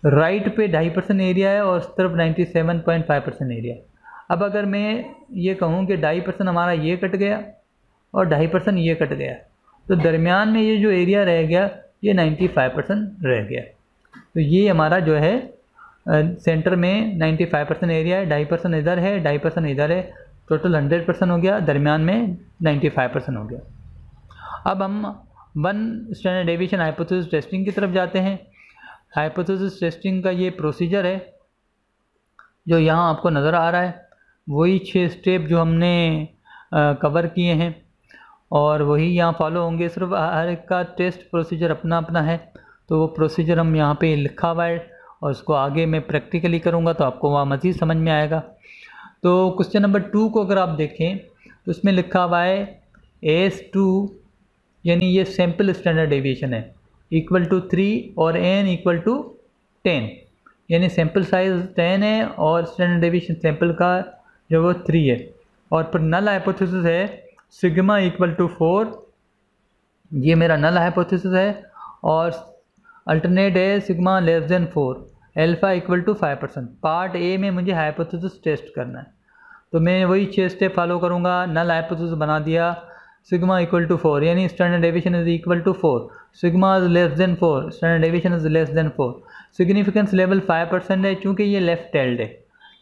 राइट पे ढाई परसेंट एरिया है और इस तरफ़ 97.5 परसेंट एरिया है। अब अगर मैं ये कहूँ कि ढाई परसेंट हमारा ये कट गया और ढाई परसेंट ये कट गया तो दरमियान में ये जो एरिया रह गया, ये 95 परसेंट रह गया। तो ये हमारा जो है सेंटर में 95 परसेंट एरिया है, ढाई परसेंट इधर है, ढाई परसेंट इधर है, टोटल 100 परसेंट हो गया, दरमियान में 95 परसेंट हो गया। अब हम one standard deviation hypothesis testing की तरफ़ जाते हैं। हाइपोथेसिस टेस्टिंग का ये प्रोसीजर है, जो यहाँ आपको नज़र आ रहा है, वही छः स्टेप जो हमने कवर किए हैं, और वही यहाँ फॉलो होंगे। सिर्फ़ हर एक का टेस्ट प्रोसीजर अपना अपना है तो वो प्रोसीजर हम यहाँ पे लिखा हुआ है। और उसको आगे मैं प्रैक्टिकली करूँगा तो आपको वहाँ मज़ीद समझ में आएगा। तो क्वेश्चन नंबर टू को अगर आप देखें तो उसमें लिखा हुआ है एस टू यानी ये सैंपल स्टैंडर्ड डेविएशन है। इक्वल टू थ्री और एन इक्वल टू टेन यानी सैंपल साइज़ टेन है और स्टैंडर्ड डेविएशन सैंपल का जो वो थ्री है। और फिर नल हाइपोथेसिस है सिग्मा इक्वल टू फोर ये मेरा नल हाइपोथेसिस है और अल्टरनेट है sigma less than four alpha equal to five percent part A में मुझे हाइपोथेसिस टेस्ट करना है। तो मैं वही छः स्टेप फॉलो करूँगा नल हाइपोथेसिस बना दिया। सिग्मा इक्वल टू फोर यानी standard deviation is equal to four sigma is less than four standard deviation is less than four significance level five percent है, चूँकि ये लेफ़्ट टेल्ड है।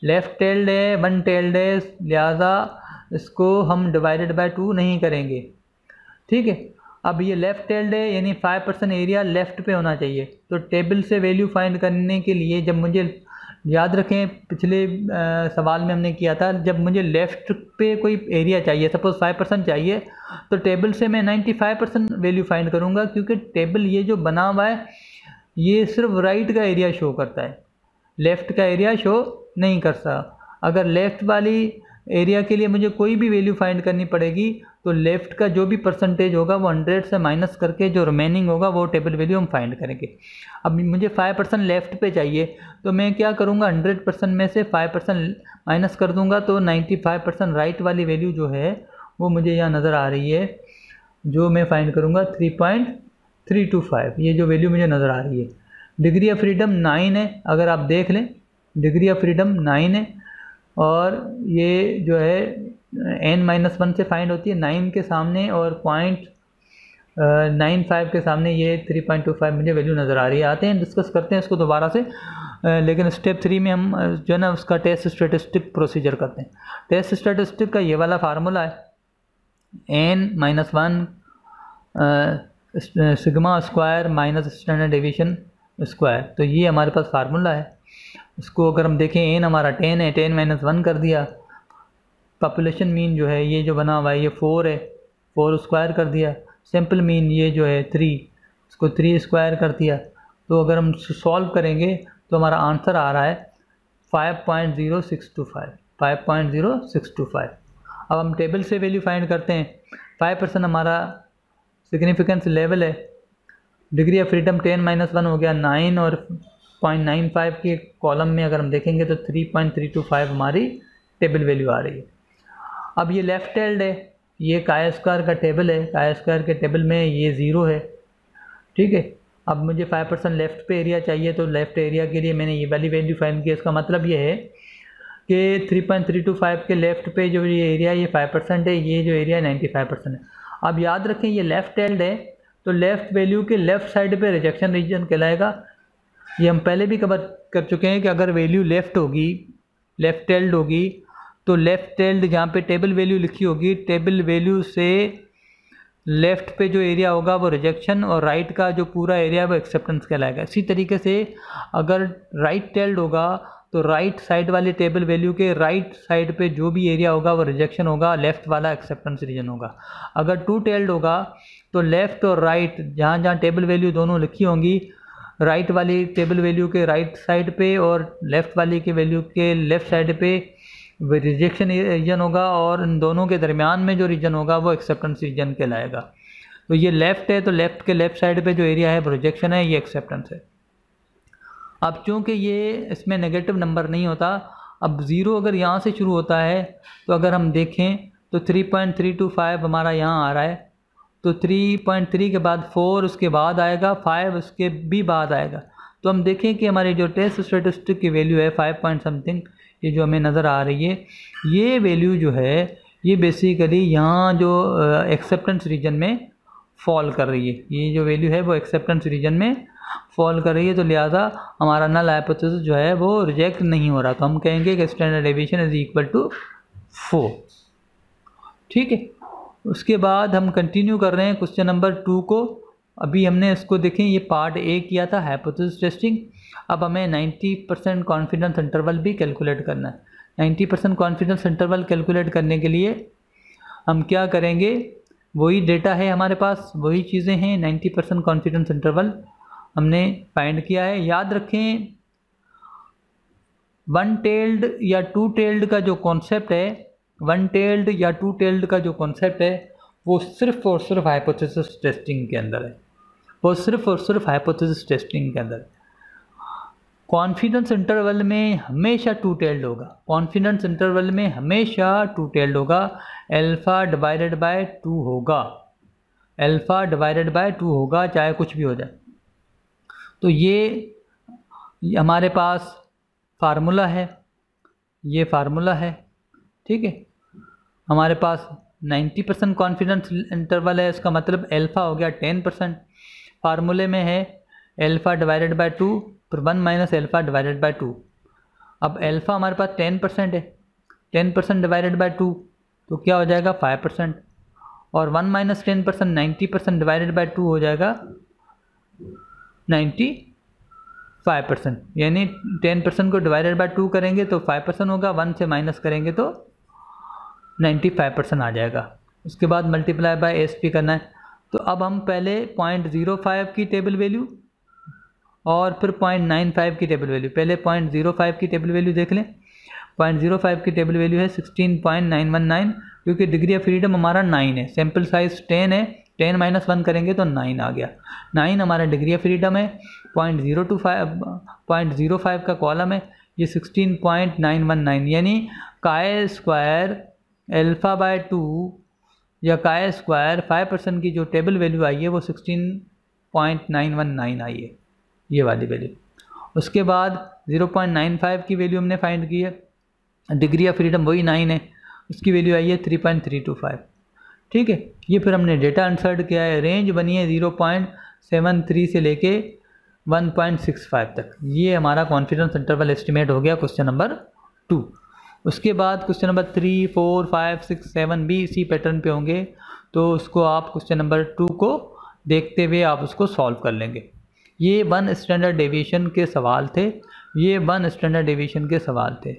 लेफ़्ट टेल्ड है one tailed है, लिहाजा इसको हम डिवाइडेड बाय टू नहीं करेंगे। ठीक है? अब ये लेफ़्ट टेल्ड है यानी फाइव परसेंट एरिया लेफ़्ट पे होना चाहिए। तो टेबल से वैल्यू फाइंड करने के लिए जब मुझे याद रखें पिछले आ, सवाल में हमने किया था जब मुझे लेफ़्ट पे कोई एरिया चाहिए सपोज़ फाइव परसेंट चाहिए तो टेबल से मैं ninety five percent value find करूँगा क्योंकि टेबल ये जो बना हुआ है ये सिर्फ़ राइट का एरिया शो करता है। लेफ़्ट का एरिया शो नहीं करता अगर लेफ़्ट वाली एरिया के लिए मुझे कोई भी वैल्यू फाइंड करनी पड़ेगी तो लेफ़्ट का जो भी परसेंटेज होगा, वो हंड्रेड से माइनस करके जो रिमेनिंग होगा, वो टेबल वैल्यू हम फाइंड करेंगे। अब मुझे फाइव परसेंट लेफ़्ट पे चाहिए तो मैं क्या करूँगा हंड्रेड परसेंट में से फाइव परसेंट माइनस कर दूँगा तो नाइन्टी फाइव परसेंट राइट वाली वैल्यू जो है, वो मुझे यहाँ नज़र आ रही है, जो मैं फाइंड करूँगा three point three two five ये जो वैल्यू मुझे नज़र आ रही है। डिग्री ऑफ़ फ्रीडम नाइन है, अगर आप देख लें डिग्री ऑफ़ फ्रीडम नाइन है और ये जो है एन माइनस वन से फाइंड होती है नाइन के सामने और पॉइंट नाइन फाइव के सामने ये थ्री पॉइंट टू फाइव मुझे वैल्यू नज़र आ रही है। आते हैं डिस्कस करते हैं इसको दोबारा से। लेकिन स्टेप थ्री में हम जो है ना, उसका टेस्ट स्टेटिस्टिक प्रोसीजर करते हैं। टेस्ट स्टेटिस्टिक का ये वाला फार्मूला है। N minus one sigma square minus standard deviation square तो ये हमारे पास फार्मूला है। इसको अगर हम देखें एन हमारा टेन है, टेन माइनस वन कर दिया। पॉपुलेशन मीन जो है, ये जो बना हुआ है, ये फ़ोर है फोर स्क्वायर कर दिया। सिंपल मीन ये जो है थ्री इसको थ्री स्क्वायर कर दिया। तो अगर हम सॉल्व करेंगे तो हमारा आंसर आ रहा है five point zero six two five five point zero six two five अब हम टेबल से वैल्यू फाइंड करते हैं। फाइव परसेंट हमारा सिग्निफिकेंस लेवल है। Degree of freedom ten minus one हो गया नाइन और पॉइंट नाइन फाइव के कॉलम में अगर हम देखेंगे तो three point three two five हमारी टेबल वैल्यू आ रही है। अब ये लेफ़्ट हेल्ड है, ये काय स्क्वायर का टेबल है काय स्क्वायर के टेबल में ये ज़ीरो है, ठीक है? अब मुझे फाइव परसेंट लेफ़्ट पे एरिया चाहिए तो लेफ़्ट एरिया के लिए मैंने ये वाली वैल्यू फाइंड किया। इसका मतलब ये है कि three point three two five के लेफ़्ट पे जो ये एरिया ये फाइव परसेंट है, ये जो एरिया नाइन्टी फाइव परसेंट है। अब याद रखें, ये लेफ़्ट हेल्ड है तो लेफ़्ट वैल्यू के लेफ़्ट साइड पे रिजेक्शन रीजन कहलाएगा। ये हम पहले भी कवर कर चुके हैं कि अगर वैल्यू लेफ़्ट होगी लेफ़्ट हेल्ड होगी तो लेफ़्ट टेल्ड जहाँ पे टेबल वैल्यू लिखी होगी टेबल वैल्यू से लेफ़्ट पे जो एरिया होगा वो रिजेक्शन और राइट right का जो पूरा एरिया वो एक्सेप्टेंस कहलाएगा। इसी तरीके से अगर राइट टेल्ड होगा तो राइट साइड वाले टेबल वैल्यू के राइट right साइड पे जो भी एरिया होगा वो रिजेक्शन होगा लेफ़्ट वाला एक्सेप्टेंस रीजन होगा। अगर टू टेल्ड होगा तो लेफ़्ट और राइट जहाँ जहाँ टेबल वैल्यू दोनों लिखी होंगी राइट वाली टेबल वैल्यू के राइट साइड पे और लेफ़्ट वाली के वैल्यू के लेफ़्ट साइड पे रिजेक्शन रीजन होगा और इन दोनों के दरमियान में जो रीजन होगा वो एक्सेप्टेंस रीजन कहलाएगा। तो ये लेफ़्ट है तो लेफ़्ट के लेफ़्ट साइड पे जो एरिया है वो रिजेक्शन है, ये एक्सेप्टेंस है। अब चूँकि ये इसमें नेगेटिव नंबर नहीं होता, अब ज़ीरो अगर यहाँ से शुरू होता है तो अगर हम देखें तो three point three two five हमारा यहाँ आ रहा है। तो थ्री पॉइंट थ्री के बाद फोर उसके बाद आएगा फाइव उसके भी बाद आएगा। तो हम देखें कि हमारी जो टेस्ट स्टेटिस्टिक की वैल्यू है फाइव पॉइंट समथिंग ये जो हमें नज़र आ रही है, ये वैल्यू जो है, ये बेसिकली यहाँ जो एक्सेप्टेंस रीजन में फॉल कर रही है। ये जो वैल्यू है, वो एक्सेप्टेंस रीजन में फॉल कर रही है। तो लिहाजा हमारा नल हाइपोथेसिस जो है, वो रिजेक्ट नहीं हो रहा। तो हम कहेंगे कि standard deviation is equal to four ठीक है? उसके बाद हम कंटिन्यू कर रहे हैं क्वेश्चन नंबर टू को। अभी हमने इसको देखें, ये पार्ट ए किया था हाइपोथेसिस टेस्टिंग अब हमें 90 परसेंट कॉन्फिडेंस इंटरवल भी कैलकुलेट करना है। 90 परसेंट कॉन्फिडेंस इंटरवल कैलकुलेट करने के लिए हम क्या करेंगे? वही डेटा है हमारे पास, वही चीज़ें हैं 90 परसेंट कॉन्फिडेंस इंटरवल हमने फाइंड किया है। याद रखें वन टेल्ड या टू टेल्ड का जो कॉन्सेप्ट है वन टेल्ड या टू टेल्ड का जो कॉन्सेप्ट है, वो सिर्फ़ और सिर्फ़ हाइपोथेसिस टेस्टिंग के अंदर है। वो सिर्फ़ और सिर्फ़ हाइपोथेसिस टेस्टिंग के अंदर है। कॉन्फिडेंस इंटरवल में हमेशा टू टेल्ड होगा। कॉन्फिडेंस इंटरवल में हमेशा टू टेल्ड होगा। एल्फ़ा डिवाइडेड बाय टू होगा। एल्फ़ा डिवाइडेड बाय टू होगा, चाहे कुछ भी हो जाए। तो ये हमारे पास फार्मूला है। ये फार्मूला है। ठीक है? हमारे पास 90 परसेंट कॉन्फिडेंस इंटरवल है, इसका मतलब एल्फ़ा हो गया 10 परसेंट। फार्मूले में है एल्फ़ा डिवाइडेड बाय टू फिर one minus alpha divided by two अब एल्फ़ा हमारे पास टेन परसेंट है। Ten percent divided by two तो क्या हो जाएगा फाइव परसेंट। और one minus ten percent ninety percent divided by two हो जाएगा नाइन्टी फाइव परसेंट। यानी टेन परसेंट को डिवाइडेड बाय टू करेंगे तो फाइव परसेंट होगा वन से माइनस करेंगे तो नाइन्टी फाइव परसेंट आ जाएगा। उसके बाद मल्टीप्लाई बाय एस पी करना है। तो अब हम पहले पॉइंट ज़ीरो फाइव की टेबल वैल्यू और फिर पॉइंट नाइन फाइव की टेबल वैल्यू पहले पॉइंट ज़ीरो फाइव की टेबल वैल्यू देख लें। पॉइंट ज़ीरो फाइव की टेबल वैल्यू है sixteen point nine one nine क्योंकि डिग्री ऑफ़ फ्रीडम हमारा नाइन है। सैंपल साइज़ टेन है। टेन माइनस वन करेंगे तो नाइन आ गया। नाइन हमारा डिग्री ऑफ़ फ्रीडम है। Point zero two five point zero five का कॉलम है। ये sixteen point nine one nine यानी chi square alpha by to या काय स्क्वायर फाइव परसेंट की जो टेबल वैल्यू आई है, वो sixteen point nine one nine आई है, ये वाली वैल्यू उसके बाद ज़ीरो पॉइंट नाइन फाइव की वैल्यू हमने फाइंड की है डिग्री ऑफ़ फ्रीडम वही नाइन है, उसकी वैल्यू आई है three point three two five ठीक है, ये फिर हमने डेटा इंसर्ट किया है रेंज बनी है ज़ीरो पॉइंट सेवन थ्री से लेके 1.65 तक। ये हमारा कॉन्फिडेंस इंटरवल एस्टिमेट हो गया क्वेश्चन नंबर टू उसके बाद question number three four five six seven भी इसी पैटर्न पे होंगे। तो उसको आप क्वेश्चन नंबर टू को देखते हुए आप उसको सॉल्व कर लेंगे। ये वन स्टैंडर्ड डेविएशन के सवाल थे। ये वन स्टैंडर्ड डेविएशन के सवाल थे।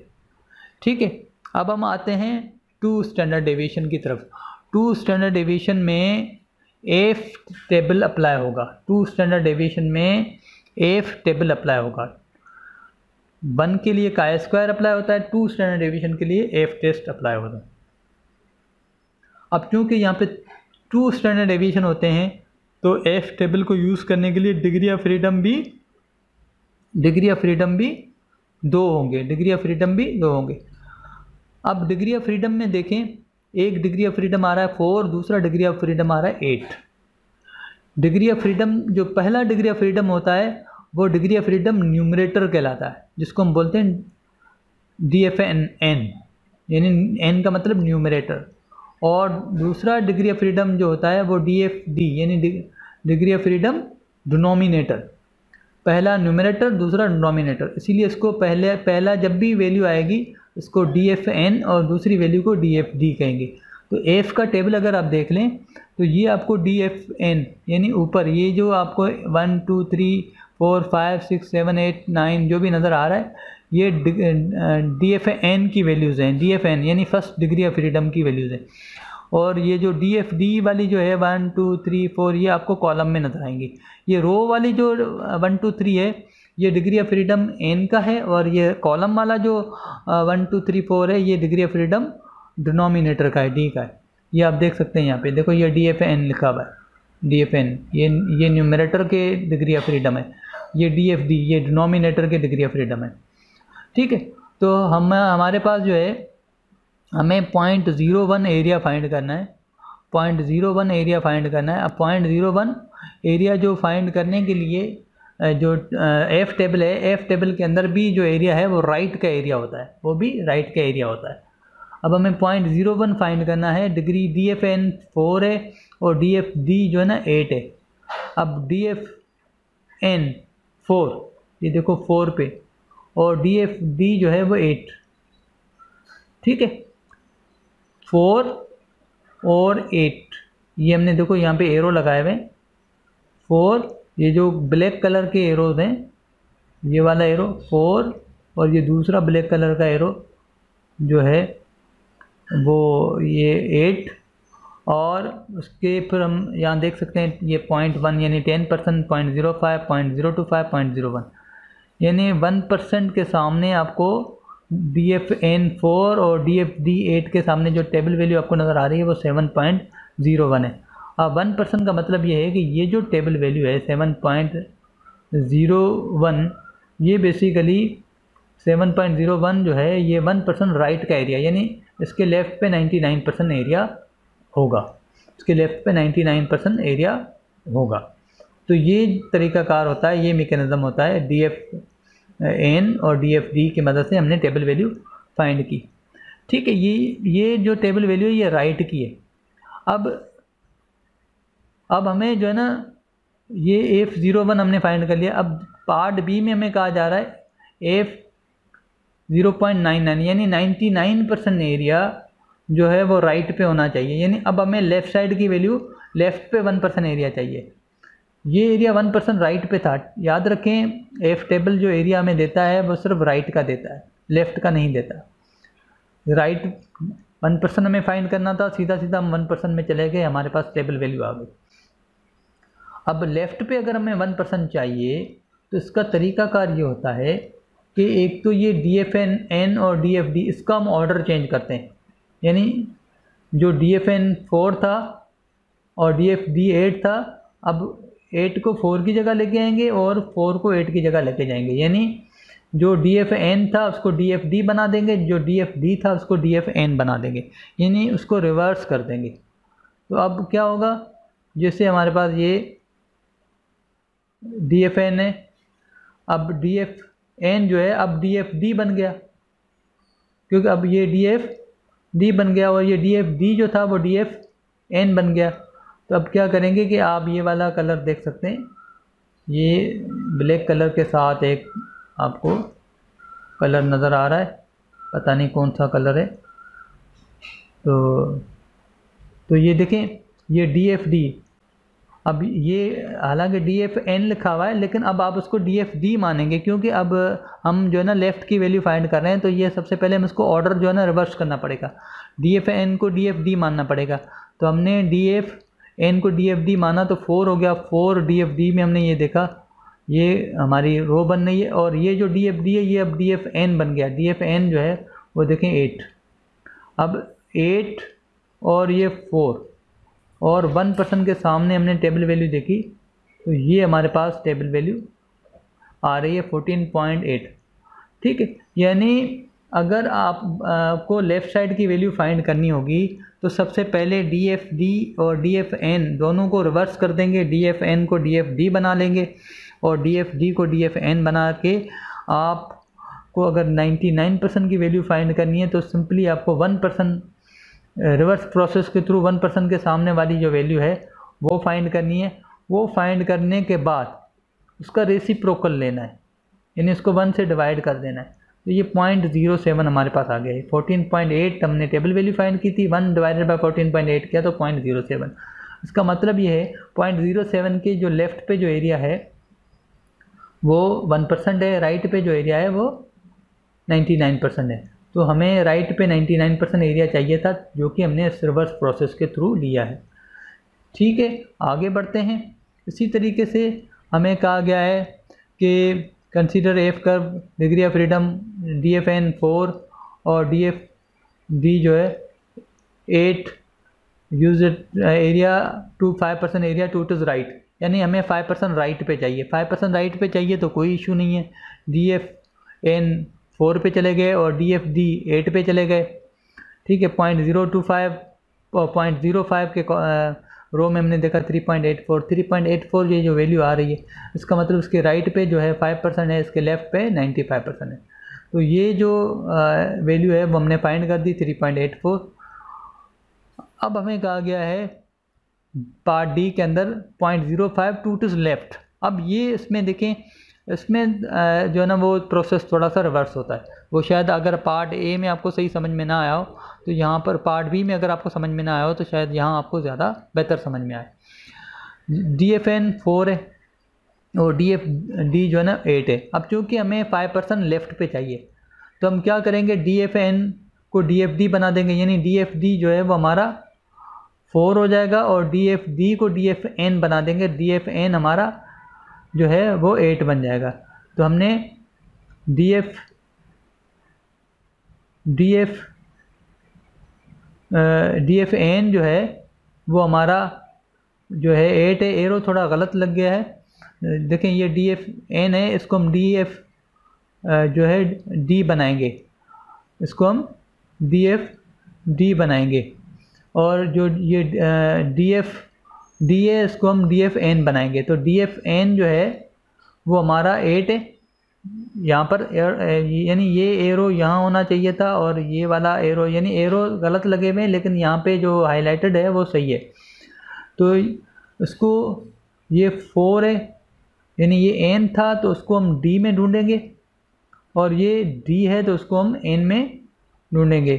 ठीक है? अब हम आते हैं टू स्टैंडर्ड डेविएशन की तरफ़। टू स्टैंडर्ड डेविएशन में एफ़ टेबल अप्लाई होगा। टू स्टैंडर्ड डेविएशन में एफ़ टेबल अप्लाई होगा। वन के लिए का स्क्वायर अप्लाई होता है टू स्टैंडर्ड डेविएशन के लिए एफ़ टेस्ट अप्लाई होता है। अब क्योंकि यहाँ पे टू स्टैंडर्ड डेविएशन होते हैं तो एफ़ टेबल को यूज़ करने के लिए डिग्री ऑफ़ फ्रीडम भी डिग्री ऑफ़ फ्रीडम भी दो होंगे डिग्री ऑफ़ फ्रीडम भी दो होंगे। अब डिग्री ऑफ़ फ्रीडम में देखें, एक डिग्री ऑफ़ फ्रीडम आ रहा है फोर दूसरा डिग्री ऑफ़ फ्रीडम आ रहा है एट डिग्री ऑफ़ फ्रीडम जो पहला डिग्री ऑफ़ फ्रीडम होता है, वो डिग्री ऑफ़ फ्रीडम न्यूमरेटर कहलाता है। जिसको हम बोलते हैं डी एफ़ एन एन यानी एन का मतलब न्यूमरेटर और दूसरा डिग्री ऑफ़ फ्रीडम जो होता है वो डी एफ़ डी यानी डिग्री ऑफ़ फ्रीडम डिनोमिनेटर पहला न्यूमरेटर दूसरा डिनोमिनेटर इसीलिए इसको पहले, पहला जब भी वैल्यू आएगी, इसको डी एफ़ एन और दूसरी वैल्यू को डी एफ़ डी कहेंगे. तो एफ़ का टेबल अगर आप देख लें तो ये आपको डी एफ़ एन यानी ऊपर, ये जो आपको one two three four, five, six, seven, eight, nine जो भी नज़र आ रहा है, ये डी एफ़ एन की वैल्यूज़ हैं डी एफ़ एन यानी फ़र्स्ट डिग्री ऑफ़ फ्रीडम की वैल्यूज़ हैं। और ये जो डी एफ़ डी वाली जो है वन टू थ्री फोर ये आपको कॉलम में नज़र आएँगी। ये रो वाली जो वन टू थ्री है, ये डिग्री ऑफ़ फ्रीडम एन का है, और ये कॉलम वाला जो वन टू थ्री फोर है, ये डिग्री ऑफ़ फ्रीडम डिनोमिनेटर का है डी का है। ये आप देख सकते हैं यहाँ पे, देखो ये डी एफ़ एन लिखा हुआ है। डी एफ़ एन ये ये न्यूमरेटर के डिग्री ऑफ़ फ्रीडम है. ये डी एफ़ डी ये डिनोमिनेटर के डिग्री ऑफ़ फ्रीडम है. ठीक है? तो हम, हमारे पास जो है, हमें point zero one area find करना है. Point zero one area find करना है. अब पॉइंट ज़ीरो वन एरिया जो फाइंड करने के लिए जो एफ़ टेबल है एफ़ टेबल के अंदर भी जो एरिया है, वो राइट का एरिया होता है. वो भी राइट का एरिया होता है. अब हमें पॉइंट ज़ीरो वन फाइंड करना है degree D F N four है और डी एफ़ डी जो है ना एट है। अब डी एफ़ एन फोर ये देखो फोर पे, और डी एफ़ डी जो है वो एट ठीक है? फोर और एट ये हमने देखो यहाँ पे एरो लगाए हुए फोर ये जो ब्लैक कलर के एरोज हैं, ये वाला एरो फोर और ये दूसरा ब्लैक कलर का एरो जो है वो ये एट और उसके फिर हम यहाँ देख सकते हैं ये पॉइंट वन यानी ten percent point zero five point zero two five point zero one यानी वन परसेंट के सामने आपको डी एफ़ एन फोर और डी एफ़ डी एट के सामने जो टेबल वैल्यू आपको नज़र आ रही है वो सेवन पॉइंट ज़ीरो वन है। अब वन परसेंट का मतलब ये है कि ये जो टेबल वैल्यू है सेवन पॉइंट ज़ीरो वन ये basically seven point zero one जो है, ये वन परसेंट राइट का एरिया यानी इसके लेफ़्ट पे नाइन्टी नाइन परसेंट एरिया होगा। इसके लेफ़्ट पे नाइन्टी नाइन परसेंट एरिया होगा। तो ये तरीकाकार होता है, ये मेकेनिज़म होता है डी एफ़ एन और डी एफ़ डी की मदद से हमने टेबल वैल्यू फाइंड की। ठीक है, ये ये जो टेबल वैल्यू है, ये राइट की है। अब अब हमें जो है ना, ये एफ़ ज़ीरो वन हमने फाइंड कर लिया। अब पार्ट बी में हमें कहा जा रहा है F zero point nine nine यानी नाइन्टी नाइन परसेंट एरिया जो है वो राइट पे होना चाहिए। यानी अब हमें लेफ़्ट साइड की वैल्यू लेफ़्ट पे वन परसेंट एरिया चाहिए। ये एरिया वन परसेंट राइट पे था। याद रखें एफ़ टेबल जो एरिया हमें देता है, वो सिर्फ़ राइट का देता है। लेफ़्ट का नहीं देता। राइट वन परसेंट हमें फाइंड करना था सीधा सीधा हम वन परसेंट में चले गए, हमारे पास टेबल वैल्यू आ गई। अब लेफ़्ट पे अगर हमें वन परसेंट चाहिए तो इसका तरीकाकार ये होता है कि एक तो ये डी एफ़ एन एन और डी एफ़ डी इसका हम ऑर्डर चेंज करते हैं यानी जो डी एफ़ एन फोर था और डी एफ़ डी एट था अब एट को फोर की जगह लेके आएँगे और फोर को एट की जगह लेके जाएँगे यानी जो डी एफ़ एन था उसको डी एफ़ डी बना देंगे जो डी एफ़ डी था उसको डी एफ़ एन बना देंगे यानी उसको रिवर्स कर देंगे तो अब क्या होगा जैसे हमारे पास ये डी एफ़ एन है अब डी एफ़ एन जो है, अब डी एफ़ डी बन गया। क्योंकि अब ये डी एफ़ डी बन गया और ये डी एफ़ डी जो था, वो डी एफ़ एन बन गया। तो अब क्या करेंगे कि आप ये वाला कलर देख सकते हैं। ये ब्लैक कलर के साथ एक आपको कलर नज़र आ रहा है। पता नहीं कौन सा कलर है। तो तो ये देखें, ये डी एफ़ डी अब ये हालाँकि डी एफ़ एन लिखा हुआ है लेकिन अब आप उसको डी एफ़ डी मानेंगे क्योंकि अब हम जो है ना लेफ़्ट की वैल्यू फाइंड कर रहे हैं तो ये सबसे पहले हम इसको ऑर्डर जो है ना रिवर्स करना पड़ेगा डी एफ़ एन को डी एफ़ डी मानना पड़ेगा तो हमने डी एफ़ एन को डी एफ़ डी माना तो फोर हो गया फोर डी एफ़ डी में हमने ये देखा ये हमारी रो बन रही है और ये जो डी एफ़ डी है ये अब डी एफ़ एन बन गया डी एफ़ एन जो है वो देखें एट अब एट और ये फोर और वन परसेंट के सामने हमने टेबल वैल्यू देखी तो ये हमारे पास टेबल वैल्यू आ रही है फोर्टीन पॉइंट एट ठीक है, यानी अगर आप को लेफ़्ट साइड की वैल्यू फाइंड करनी होगी तो सबसे पहले डी एफ़ डी और डी एफ़ एन दोनों को रिवर्स कर देंगे। डी एफ़ एन को डी एफ़ डी बना लेंगे और डी एफ़ डी को डी एफ़ एन बना के आप को अगर 99 परसेंट की वैल्यू फाइंड करनी है तो सिंपली आपको वन परसेंट रिवर्स प्रोसेस के थ्रू वन परसेंट के सामने वाली जो वैल्यू है, वो फाइंड करनी है। वो फाइंड करने के बाद उसका रेसिप्रोकल लेना है। यानी उसको वन से डिवाइड कर देना है। तो ये पॉइंट ज़ीरो सेवन हमारे पास आ गया है। फोर्टीन पॉइंट एट हमने टेबल वैल्यू फाइंड की थी। One divided by fourteen point eight किया तो पॉइंट ज़ीरो सेवन इसका मतलब ये है पॉइंट ज़ीरो सेवन के जो लेफ़्ट पे जो एरिया है, वो वन परसेंट है। राइट पे जो एरिया है, वो नाइन्टी नाइन परसेंट है। तो हमें राइट पे 99 परसेंट एरिया चाहिए था, जो कि हमने रिवर्स प्रोसेस के थ्रू लिया है। ठीक है, आगे बढ़ते हैं। इसी तरीके से हमें कहा गया है कि कंसीडर एफ़ कर degree of freedom D F N four और डी एफ़ डी जो है eight use area two five percent area two to right यानी हमें फाइव परसेंट राइट पे चाहिए। फाइव परसेंट राइट पे चाहिए तो कोई इशू नहीं है। डी एफ़ एन फोर पे चले गए और डी एफ़ डी एट पे चले गए। ठीक है point zero two five point zero five के रो में हमने देखा three point eight four three point eight four ये जो वैल्यू आ रही है, इसका मतलब उसके राइट पे जो है फाइव परसेंट है, इसके लेफ़्ट पे नाइन्टी फाइव परसेंट है। तो ये जो वैल्यू है वो हमने फाइंड कर दी थ्री पॉइंट एट फोर अब हमें कहा गया है पार्ट डी के अंदर point zero five two to left अब ये इसमें देखें इसमें जो है ना, वो प्रोसेस थोड़ा सा रिवर्स होता है। वो शायद अगर पार्ट ए में आपको सही समझ में ना आया हो तो यहाँ पर पार्ट बी में अगर आपको समझ में ना आया हो तो शायद यहाँ आपको ज़्यादा बेहतर समझ में आए। डी एफ़ एन फोर है और डी एफ़ डी जो है ना एट है। अब चूँकि हमें फाइव परसेंट लेफ़्ट पे चाहिए तो हम क्या करेंगे? डी एफ़ एन को डी एफ़ डी बना देंगे। यानी डी एफ़ डी जो है, वो हमारा फोर हो जाएगा और डी एफ़ डी को डी एफ़ एन बना देंगे। डी एफ़ एन हमारा जो है वो एट बन जाएगा। तो हमने D F D F D F N जो है, वो हमारा जो है एट है। एरो थोड़ा गलत लग गया है। देखें, ये डी एफ़ एन है, इसको हम डी एफ़ जो है डी बनाएँगे। इसको हम डी एफ़ डी बनाएँगे। और जो ये डी एफ़ डी ए इसको हम डी एफ़ एन बनाएँगे। तो डी एफ़ एन जो है, वो हमारा एट यहाँ पर यानी ये एरो यहाँ होना चाहिए था और ये वाला एरो यानी एरो गलत लगे हुए लेकिन यहाँ पे जो हाईलाइटेड है, वो सही है। तो इसको ये फोर है, यानी ये एन था तो उसको हम डी में ढूंढेंगे। और ये डी है तो उसको हम एन में ढूंढेंगे।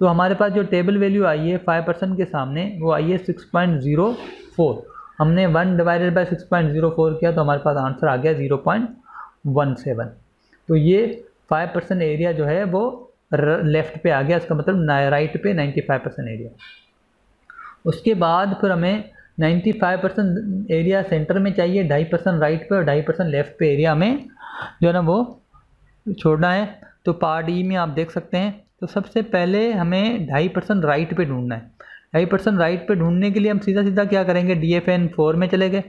तो हमारे पास जो टेबल वैल्यू आई है फाइव परसेंट के सामने, वो आई है सिक्स पॉइंट ज़ीरो फोर हमने one divided by six point zero four किया तो हमारे पास आंसर आ गया ज़ीरो पॉइंट वन सेवन तो ये फाइव परसेंट एरिया जो है वो लेफ़्ट पे आ गया, इसका मतलब राइट पे नाइन्टी फाइव परसेंट एरिया उसके बाद फिर हमें ninety five percent area centre में चाहिए, ढाई परसेंट राइट पे और ढाई परसेंट लेफ़्ट पे एरिया में जो है ना वो छोड़ना है. तो पार्ट ई में आप देख सकते हैं तो सबसे पहले हमें ढाई परसेंट राइट पे ढूंढना है. ढाई परसेंट राइट पे ढूँढने के लिए हम सीधा सीधा क्या करेंगे? डी एफ़ एन फोर में चले गए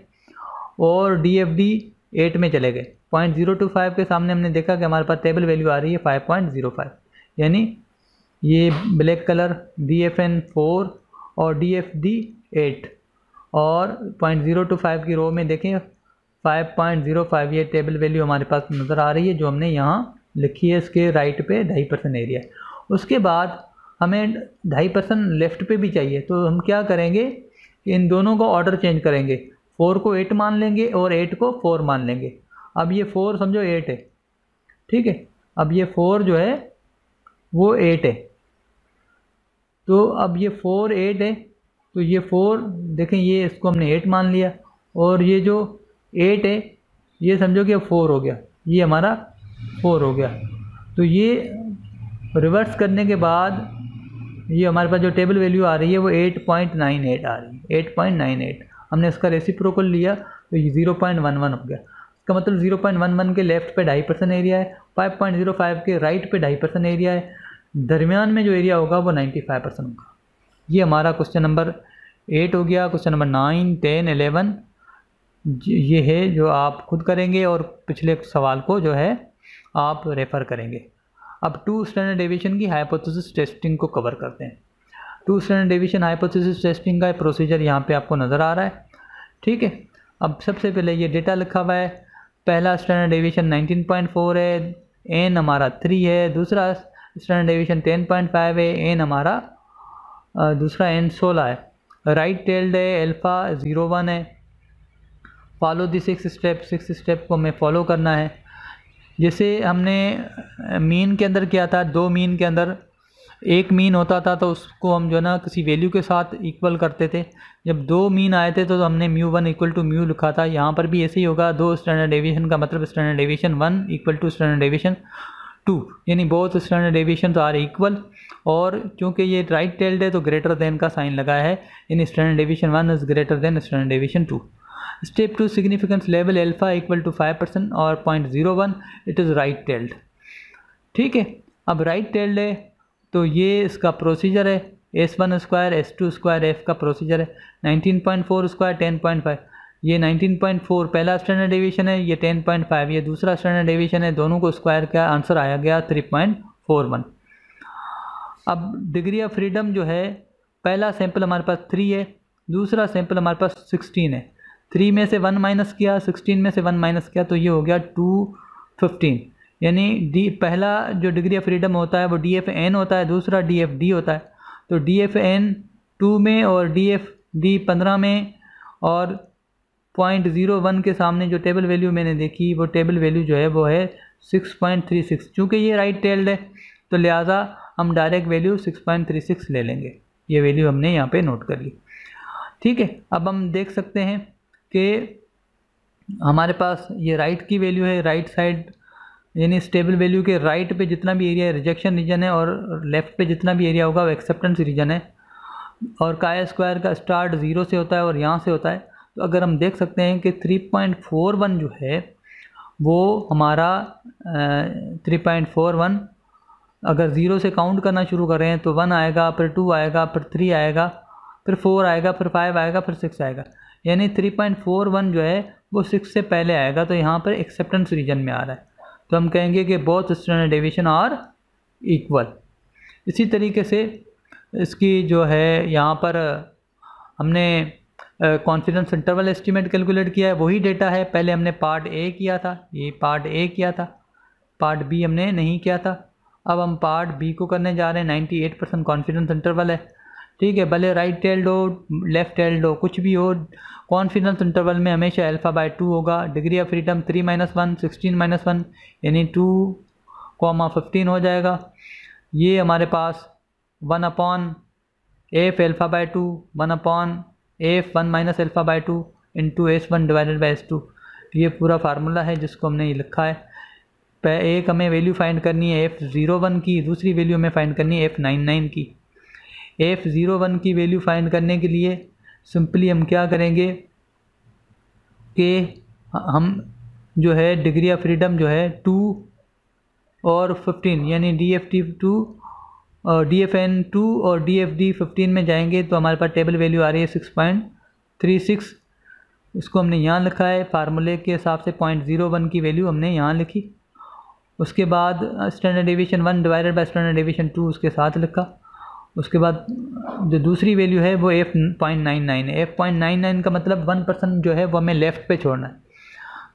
और डी एफ़ डी एट में चले गए। पॉइंट ज़ीरो टू फाइव के सामने हमने देखा कि हमारे पास टेबल वैल्यू आ रही है फाइव पॉइंट ज़ीरो फाइव यानी ये black colour D F N four और डी एफ़ डी एट और पॉइंट ज़ीरो टू फाइव की रो में देखें फाइव पॉइंट ज़ीरो फाइव ये टेबल वैल्यू हमारे पास नज़र आ रही है, जो हमने यहाँ लिखी है इसके राइट पे ढाई परसेंट एरिया उसके बाद हमें ढाई परसेंट लेफ़्ट पे भी चाहिए। तो हम क्या करेंगे? इन दोनों को ऑर्डर चेंज करेंगे। फोर को एट मान लेंगे और एट को फोर मान लेंगे। अब ये फोर समझो एट है। ठीक है? अब ये फोर जो है, वो एट है। तो अब ये फोर एट है। तो ये फोर देखें, ये इसको हमने एट मान लिया। और ये जो एट है, ये समझो कि फोर हो गया। ये हमारा फोर हो गया। तो ये रिवर्स करने के बाद ये हमारे पास जो टेबल वैल्यू आ रही है, वो एट पॉइंट नाइन एट आ रही है। एट पॉइंट नाइन एट हमने इसका रेसिप्रोकल लिया तो ये ज़ीरो पॉइंट वन वन हो गया। इसका मतलब ज़ीरो पॉइंट वन वन के लेफ़्ट पे ढाई परसेंट एरिया है फाइव पॉइंट ज़ीरो फाइव के राइट पे ढाई परसेंट एरिया है। दरमियान में जो एरिया होगा, वो नाइन्टी फाइव परसेंट होगा। ये हमारा क्वेश्चन नंबर एट हो गया question number nine ten eleven ये है जो आप खुद करेंगे और पिछले सवाल को जो है, आप रेफ़र करेंगे। अब टू स्टैंडर्ड डेविएशन की हाइपोथेसिस टेस्टिंग को कवर करते हैं। Two standard deviation hypothesis testing का प्रोसीजर यहाँ पे आपको नज़र आ रहा है। ठीक है? अब सबसे पहले ये डेटा लिखा हुआ है। पहला स्टैंडर्ड डेविएशन 19.4 है एन हमारा थ्री है। दूसरा स्टैंडर्ड डेविएशन 10.5 है एन हमारा दूसरा एन सोलह है। राइट टेल्ड है एल्फ़ा ज़ीरो वन है। Follow the six step six step को हमें फॉलो करना है। जैसे हमने मीन के अंदर किया था, दो मीन के अंदर, एक मीन होता था तो उसको हम जो है ना, किसी वैल्यू के साथ इक्वल करते थे। जब दो मीन आए थे तो हमने mu one equal to mu लिखा था। यहाँ पर भी ऐसे ही होगा, दो स्टैंडर्ड डेविएशन का मतलब standard deviation one equal to standard deviation two यानी बोथ स्टैंडर्ड डेविएशन तो आर इक्वल और चूँकि ये राइट टेल्ड है तो ग्रेटर देन का साइन लगा है, यानी standard deviation one is greater than standard deviation two step two significance level alpha equal to five percent और point zero one it is right tailed ठीक है? अब राइट टेल्ड है तो ये इसका प्रोसीजर है। S one square S two square F का प्रोसीजर है। Nineteen point four square ten point five ये नाइनटीन पॉइंट फोर पहला स्टैंडर्ड डेविएशन है, ये टेन पॉइंट फाइव ये दूसरा स्टैंडर्ड डेविएशन है। दोनों को स्क्वायर का आंसर आया गया थ्री पॉइंट फोर वन अब डिग्री ऑफ़ फ्रीडम जो है, पहला सैंपल हमारे पास थ्री है, दूसरा सैंपल हमारे पास सिक्सटीन है। थ्री में से वन माइनस किया, सिक्सटीन में से वन माइनस किया तो ये हो गया टू फिफ्टीन। यानी डी, पहला जो डिग्री ऑफ़ फ्रीडम होता है वो डी एफ़ एन होता है, दूसरा डी एफ़ डी होता है। तो डी एफ़ एन टू में और डी एफ़ डी पंद्रह में और पॉइंट ज़ीरो वन के सामने जो टेबल वैल्यू मैंने देखी, वो टेबल वैल्यू जो है वो है सिक्स पॉइंट थ्री सिक्स। चूँकि ये राइट टेल्ड है तो लिहाजा हम direct value six point three six ले लेंगे। ये वैल्यू हमने यहाँ पे नोट कर ली। ठीक है, अब हम देख सकते हैं कि हमारे पास ये राइट की वैल्यू है राइट साइड यानी स्टेबल वैल्यू के राइट पे जितना भी एरिया है रिजेक्शन रीजन है और लेफ़्ट पे जितना भी एरिया होगा, वो एक्सेप्टेंस रीजन है। और काय स्क्वायर का स्टार्ट ज़ीरो से होता है और यहाँ से होता है। तो अगर हम देख सकते हैं कि 3.41 जो है, वो हमारा थ्री पॉइंट फोर वन अगर ज़ीरो से काउंट करना शुरू करें तो वन आएगा, फिर टू आएगा, फिर थ्री आएगा, फिर फोर आएगा, फिर फाइव आएगा, फिर सिक्स आएगा। यानी 3.41 जो है, वो सिक्स से पहले आएगा तो यहाँ पर एक्सेप्टेंस रीजन में आ रहा है। तो हम कहेंगे कि both standard deviation are equal इसी तरीके से इसकी जो है, यहाँ पर, हमने कॉन्फिडेंस इंटरवल एस्टीमेट कैलकुलेट किया है, वही डेटा है। पहले हमने पार्ट ए किया था, ये पार्ट ए किया था। पार्ट बी हमने नहीं किया था। अब हम पार्ट बी को करने जा रहे हैं 98 परसेंट कॉन्फिडेंस इंटरवल है। ठीक है, भले राइट टेल्ड हो लेफ़्ट टेल्ड हो, कुछ भी हो कॉन्फिडेंस इंटरवल में हमेशा अल्फ़ा बाय टू होगा। Degree of freedom three minus one sixteen minus one यानी टू कॉमा फिफ्टीन हो जाएगा। ये हमारे पास one upon F alpha by two one upon F one minus alpha by two into S one divided by S two ये पूरा formula है जिसको हमने ये लिखा है। एक हमें वैल्यू फाइंड करनी है एफ़ ज़ीरो वन की, दूसरी वैल्यू हमें फाइंड करनी है एफ़ नाइन नाइन की। एफ़ ज़ीरो वन की वैल्यू फाइंड करने के लिए सिंपली हम क्या करेंगे कि हम जो है डिग्री ऑफ़ फ्रीडम जो है टू और फिफ्टीन, यानी डी एफ़ टी टू और डी एफ़ एन टू और डी एफ़ डी फिफ्टीन में जाएँगे तो हमारे पास टेबल वैल्यू आ रही है सिक्स पॉइंट थ्री सिक्स। इसको हमने यहाँ लिखा है, फार्मूले के हिसाब से पॉइंट ज़ीरो वन की वैल्यू हमने यहाँ लिखी। उसके बाद standard division one divided by standard division two उसके साथ लिखा। उसके बाद जो दूसरी वैल्यू है वो एफ़ पॉइंट नाइन नाइन है। एफ़ पॉइंट नाइन नाइन का मतलब वन परसेंट जो है वो हमें लेफ़्ट पे छोड़ना है।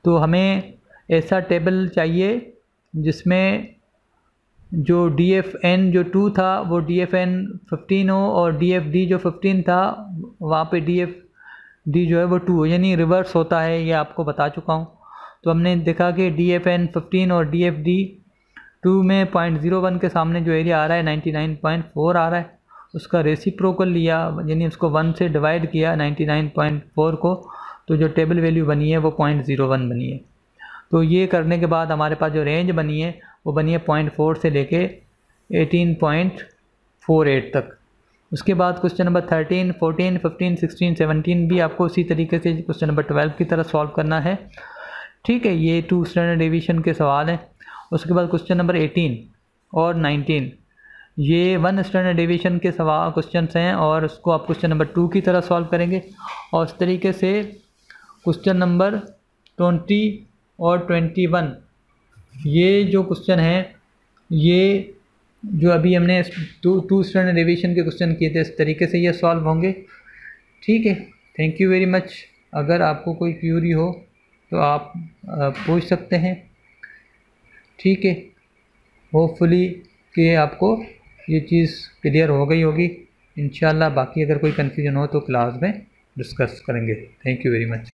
तो हमें ऐसा टेबल चाहिए जिसमें जो डी एफ़ एन जो टू था, वो डी एफ़ एन फिफ्टीन हो और डी एफ़ डी जो फिफ्टीन था, वहाँ पे डी एफ़ डी जो है वो टू हो। यानी रिवर्स होता है, ये आपको बता चुका हूँ। तो हमने देखा कि डी एफ़ एन फिफ्टीन और डी एफ़ डी टू में पॉइंट ज़ीरो वन के सामने जो एरिया आ रहा है नाइन्टी नाइन पॉइंट फोर आ रहा है। उसका रेसिप्रोकल लिया, यानी उसको वन से डिवाइड किया नाइन्टी नाइन पॉइंट फोर को तो जो टेबल वैल्यू बनी है वो पॉइंट ज़ीरो वन बनी है। तो ये करने के बाद हमारे पास जो रेंज बनी है, वो बनी है पॉइंट फोर से लेके एटीन पॉइंट फोर एट तक। उसके बाद question number thirteen fourteen fifteen sixteen seventeen भी आपको उसी तरीके से क्वेश्चन नंबर ट्वेल्व की तरह सॉल्व करना है। ठीक है, ये टू स्टैंडर्ड डिवीज़न के सवाल हैं। उसके बाद क्वेश्चन नंबर एटीन और नाइनटीन ये वन स्टैंडर्ड डिवीज़न के सवाल क्वेश्चन हैं और उसको आप क्वेश्चन नंबर टू की तरह सॉल्व करेंगे। और इस तरीके से क्वेश्चन नंबर ट्वेंटी और ट्वेंटी वन ये जो क्वेश्चन हैं, ये जो अभी हमने टू टू स्टैंडर्ड डिवीज़न के क्वेश्चन किए थे, इस तरीके से ये सॉल्व होंगे। ठीक है? थैंक यू वेरी मच अगर आपको कोई क्यूरी हो तो आप पूछ सकते हैं। ठीक है? होपफुली कि आपको ये चीज़ क्लियर हो गई होगी। इन बाकी अगर कोई कन्फ्यूज़न हो तो क्लास में डिस्कस करेंगे। Thank you very much